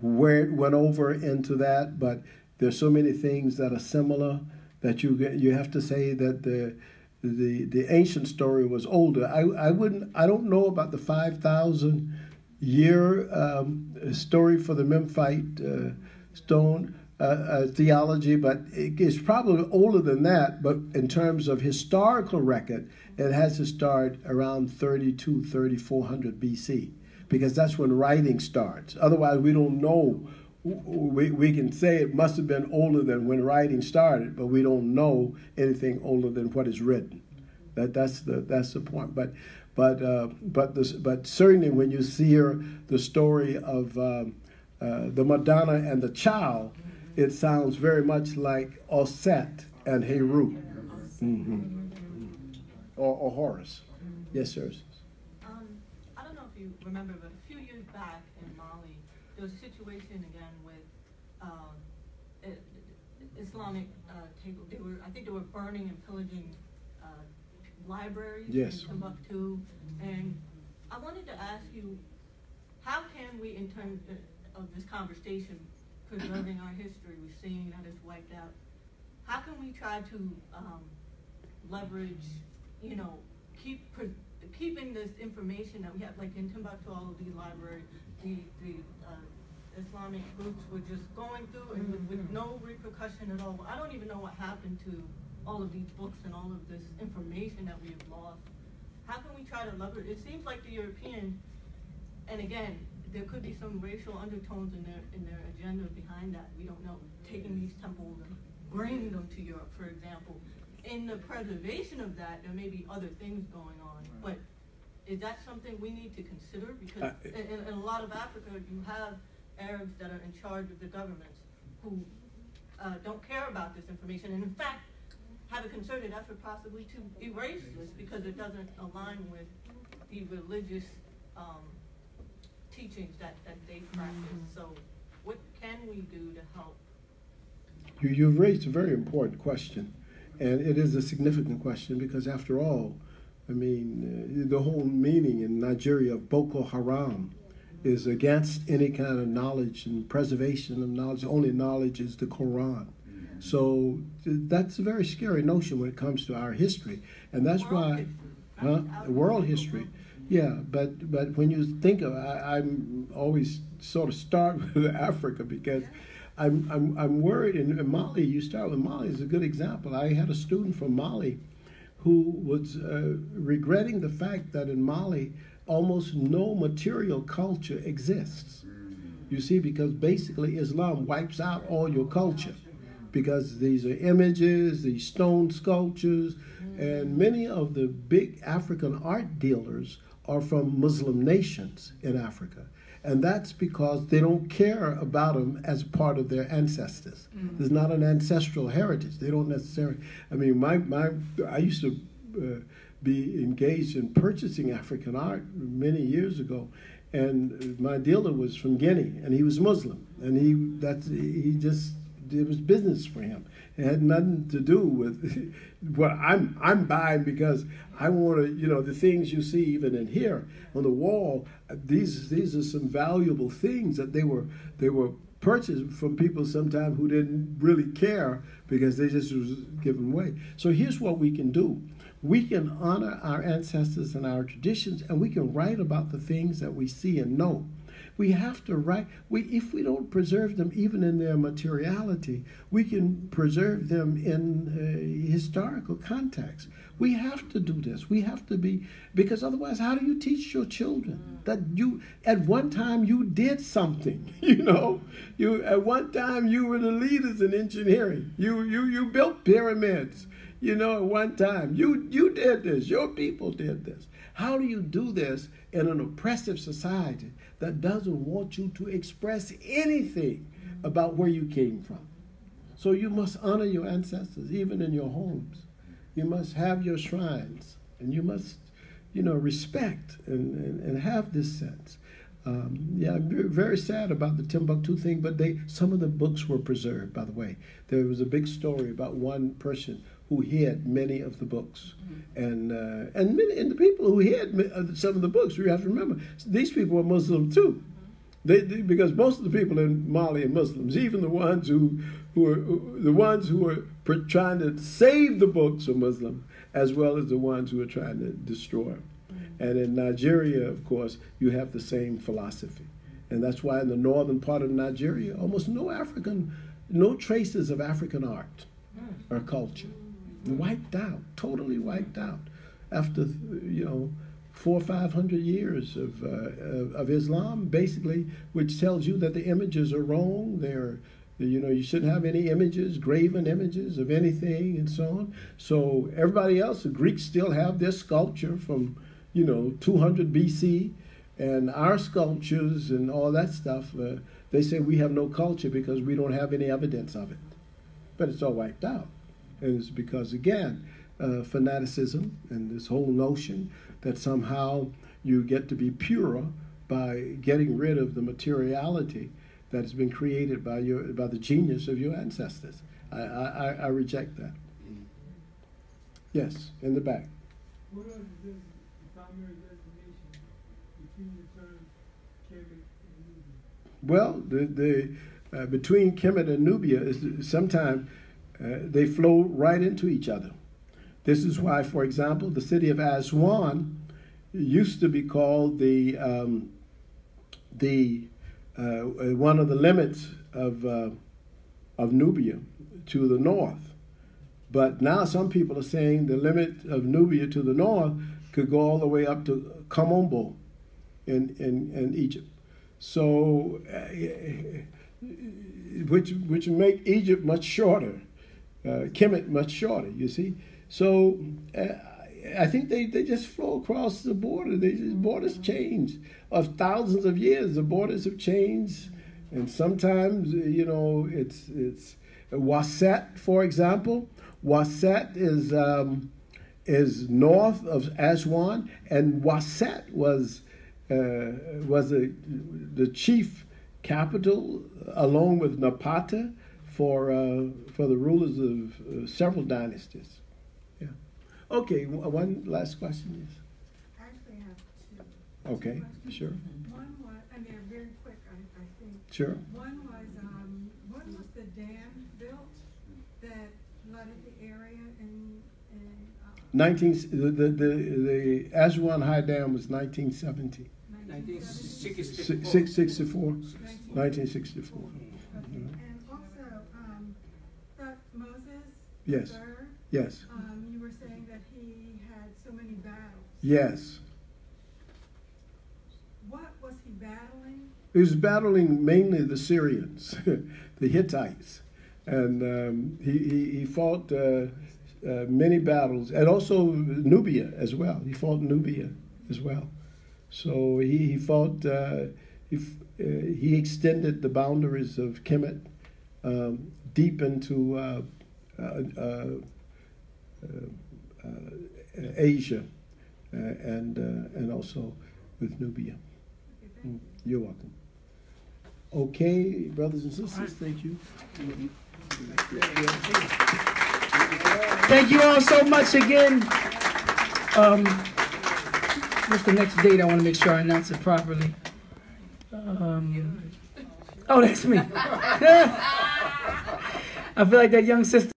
where it went over into that, but there's so many things that are similar that you you have to say that the the the ancient story was older. I I wouldn't I don't know about the five thousand year um, story for the Memphite uh, stone uh, uh, theology, but it is probably older than that. But in terms of historical record, it has to start around 32, 3400 BC, because that's when writing starts. Otherwise, we don't know. We, we can say it must have been older than when writing started, but we don't know anything older than what is written. That that's the that's the point. But but uh, but this, but certainly when you see here the story of um, uh, the Madonna and the child, it sounds very much like Auset and Heru, hmm or, or Horus. Yes, sir. Um, I don't know if you remember, but a few years back in Mali, there was a situation again with, um, I- Islamic, uh, take, they were, I think they were burning and pillaging, uh, libraries Yes. in Timbuktu. And I wanted to ask you, how can we, in terms uh, of this conversation, preserving our history, we're seeing that it's wiped out, how can we try to um, leverage, you know, keep keeping this information that we have, like in Timbuktu, all of the library, the the uh, Islamic groups were just going through and with, with no repercussion at all. I don't even know what happened to all of these books and all of this information that we have lost. How can we try to leverage? It seems like the European, and again, there could be some racial undertones in their in their agenda behind that. We don't know. Taking these temples and bringing them to Europe, for example. In the preservation of that, there may be other things going on, but is that something we need to consider? Because Uh, in, in, in a lot of Africa, you have Arabs that are in charge of the governments who uh, don't care about this information, and in fact, have a concerted effort possibly to erase this because it doesn't align with the religious um, teachings that, that they practice. So, what can we do to help? You, you've raised a very important question, and it is a significant question because, after all, I mean, uh, the whole meaning in Nigeria of Boko Haram is against any kind of knowledge and preservation of knowledge. Only knowledge is the Quran. So that's a very scary notion when it comes to our history, and that's World why, history. huh? World history. Yeah, but but when you think of, I, I'm always sort of start with Africa because I'm I'm I'm worried. and, in Mali, you start with Mali is a good example. I had a student from Mali who was uh, regretting the fact that in Mali almost no material culture exists. You see, because basically Islam wipes out all your culture because these are images, these stone sculptures, and many of the big African art dealers are from Muslim nations in Africa. And that's because they don't care about them as part of their ancestors. There's not an ancestral heritage. They don't necessarily. I mean, my, my I used to uh, be engaged in purchasing African art many years ago, and my dealer was from Guinea, and he was Muslim, and he that's he just it was business for him. It had nothing to do with what I'm I'm buying because I want to you know the things you see even in here on the wall. These these are some valuable things that they were they were purchased from people sometimes who didn't really care because they just was given away. So here's what we can do. We can honor our ancestors and our traditions, and we can write about the things that we see and know. We have to write. We, if we don't preserve them, even in their materiality, we can preserve them in uh, historical context. We have to do this. We have to be because otherwise, how do you teach your children that you at one time you did something? You know, you at one time you were the leaders in engineering. You you you built pyramids. You know, at one time you you did this. Your people did this. How do you do this in an oppressive society that doesn't want you to express anything about where you came from? So you must honor your ancestors, even in your homes. You must have your shrines, and you must, you know, respect and, and, and have this sense. Um, yeah, I'm very sad about the Timbuktu thing, but they some of the books were preserved. By the way, there was a big story about one person who hid many of the books, and uh, and many and the people who hid ma- uh, some of the books. You have to remember these people were Muslim too. They, they, because most of the people in Mali are Muslims, even the ones who who are who- the ones who are trying to save the books are Muslim, as well as the ones who are trying to destroy them. And in Nigeria, of course, you have the same philosophy, and that's why in the northern part of Nigeria, almost no African, no traces of African art or culture, wiped out, totally wiped out, after you know four or five hundred years of, uh, of Islam, basically, which tells you that the images are wrong. They're you know, you shouldn't have any images, graven images of anything, and so on. So everybody else, the Greeks still have their sculpture from, you know, 200 BC, and our sculptures and all that stuff. Uh, they say we have no culture because we don't have any evidence of it, but it's all wiped out, and it's because again, uh, fanaticism and this whole notion that somehow you get to be purer by getting rid of the materiality that has been created by your by the genius of your ancestors. I, I, I- I reject that. Yes, in the back. What are the, the primary designations between the terms Kemet and Nubia? Well, the, the, uh, between Kemet and Nubia is sometimes uh, they flow right into each other. This is why, for example, the city of Aswan used to be called the um, the uh, one of the limits of uh, of Nubia to the north. But now some people are saying the limit of Nubia to the north could go all the way up to Kom Ombo in, in, in Egypt. So, uh, which, which make Egypt much shorter, uh, Kemet much shorter, you see. So, uh, I think they, they just flow across the border. They just, borders change. Of thousands of years, the borders have changed. And sometimes, you know, it's, it's Waset, for example. Waset is, um, is north of Aswan, and Waset was, uh, was a, the chief capital, along with Napata, for, uh, for the rulers of uh, several dynasties. Yeah. Okay, one last question, yes. Actually, have two. Okay, Two sure. One was, and they're very quick, I, I think. Sure. One was, um, when was the dam built that flooded the area in, in, uh, 19, the, the, the, the Aswan High Dam was 1970. nineteen seventy? 664. 1964. Okay, and also, um, that Moses. Yes. Yes. Um, you were saying that he had so many battles. Yes. What was he battling? He was battling mainly the Syrians, the Hittites, and um, he, he, he fought uh, uh, many battles, and also Nubia as well. He fought Nubia as well. So he, he fought, uh, he, f- uh, he extended the boundaries of Kemet um, deep into uh, Asia uh, and, uh, and also with Nubia. Okay, Mm, You're welcome. Okay, brothers and sisters, thank you. Thank you all so much again. Um, what's the next date? I want to make sure I announce it properly. Um, oh, that's me. I feel like that young sister.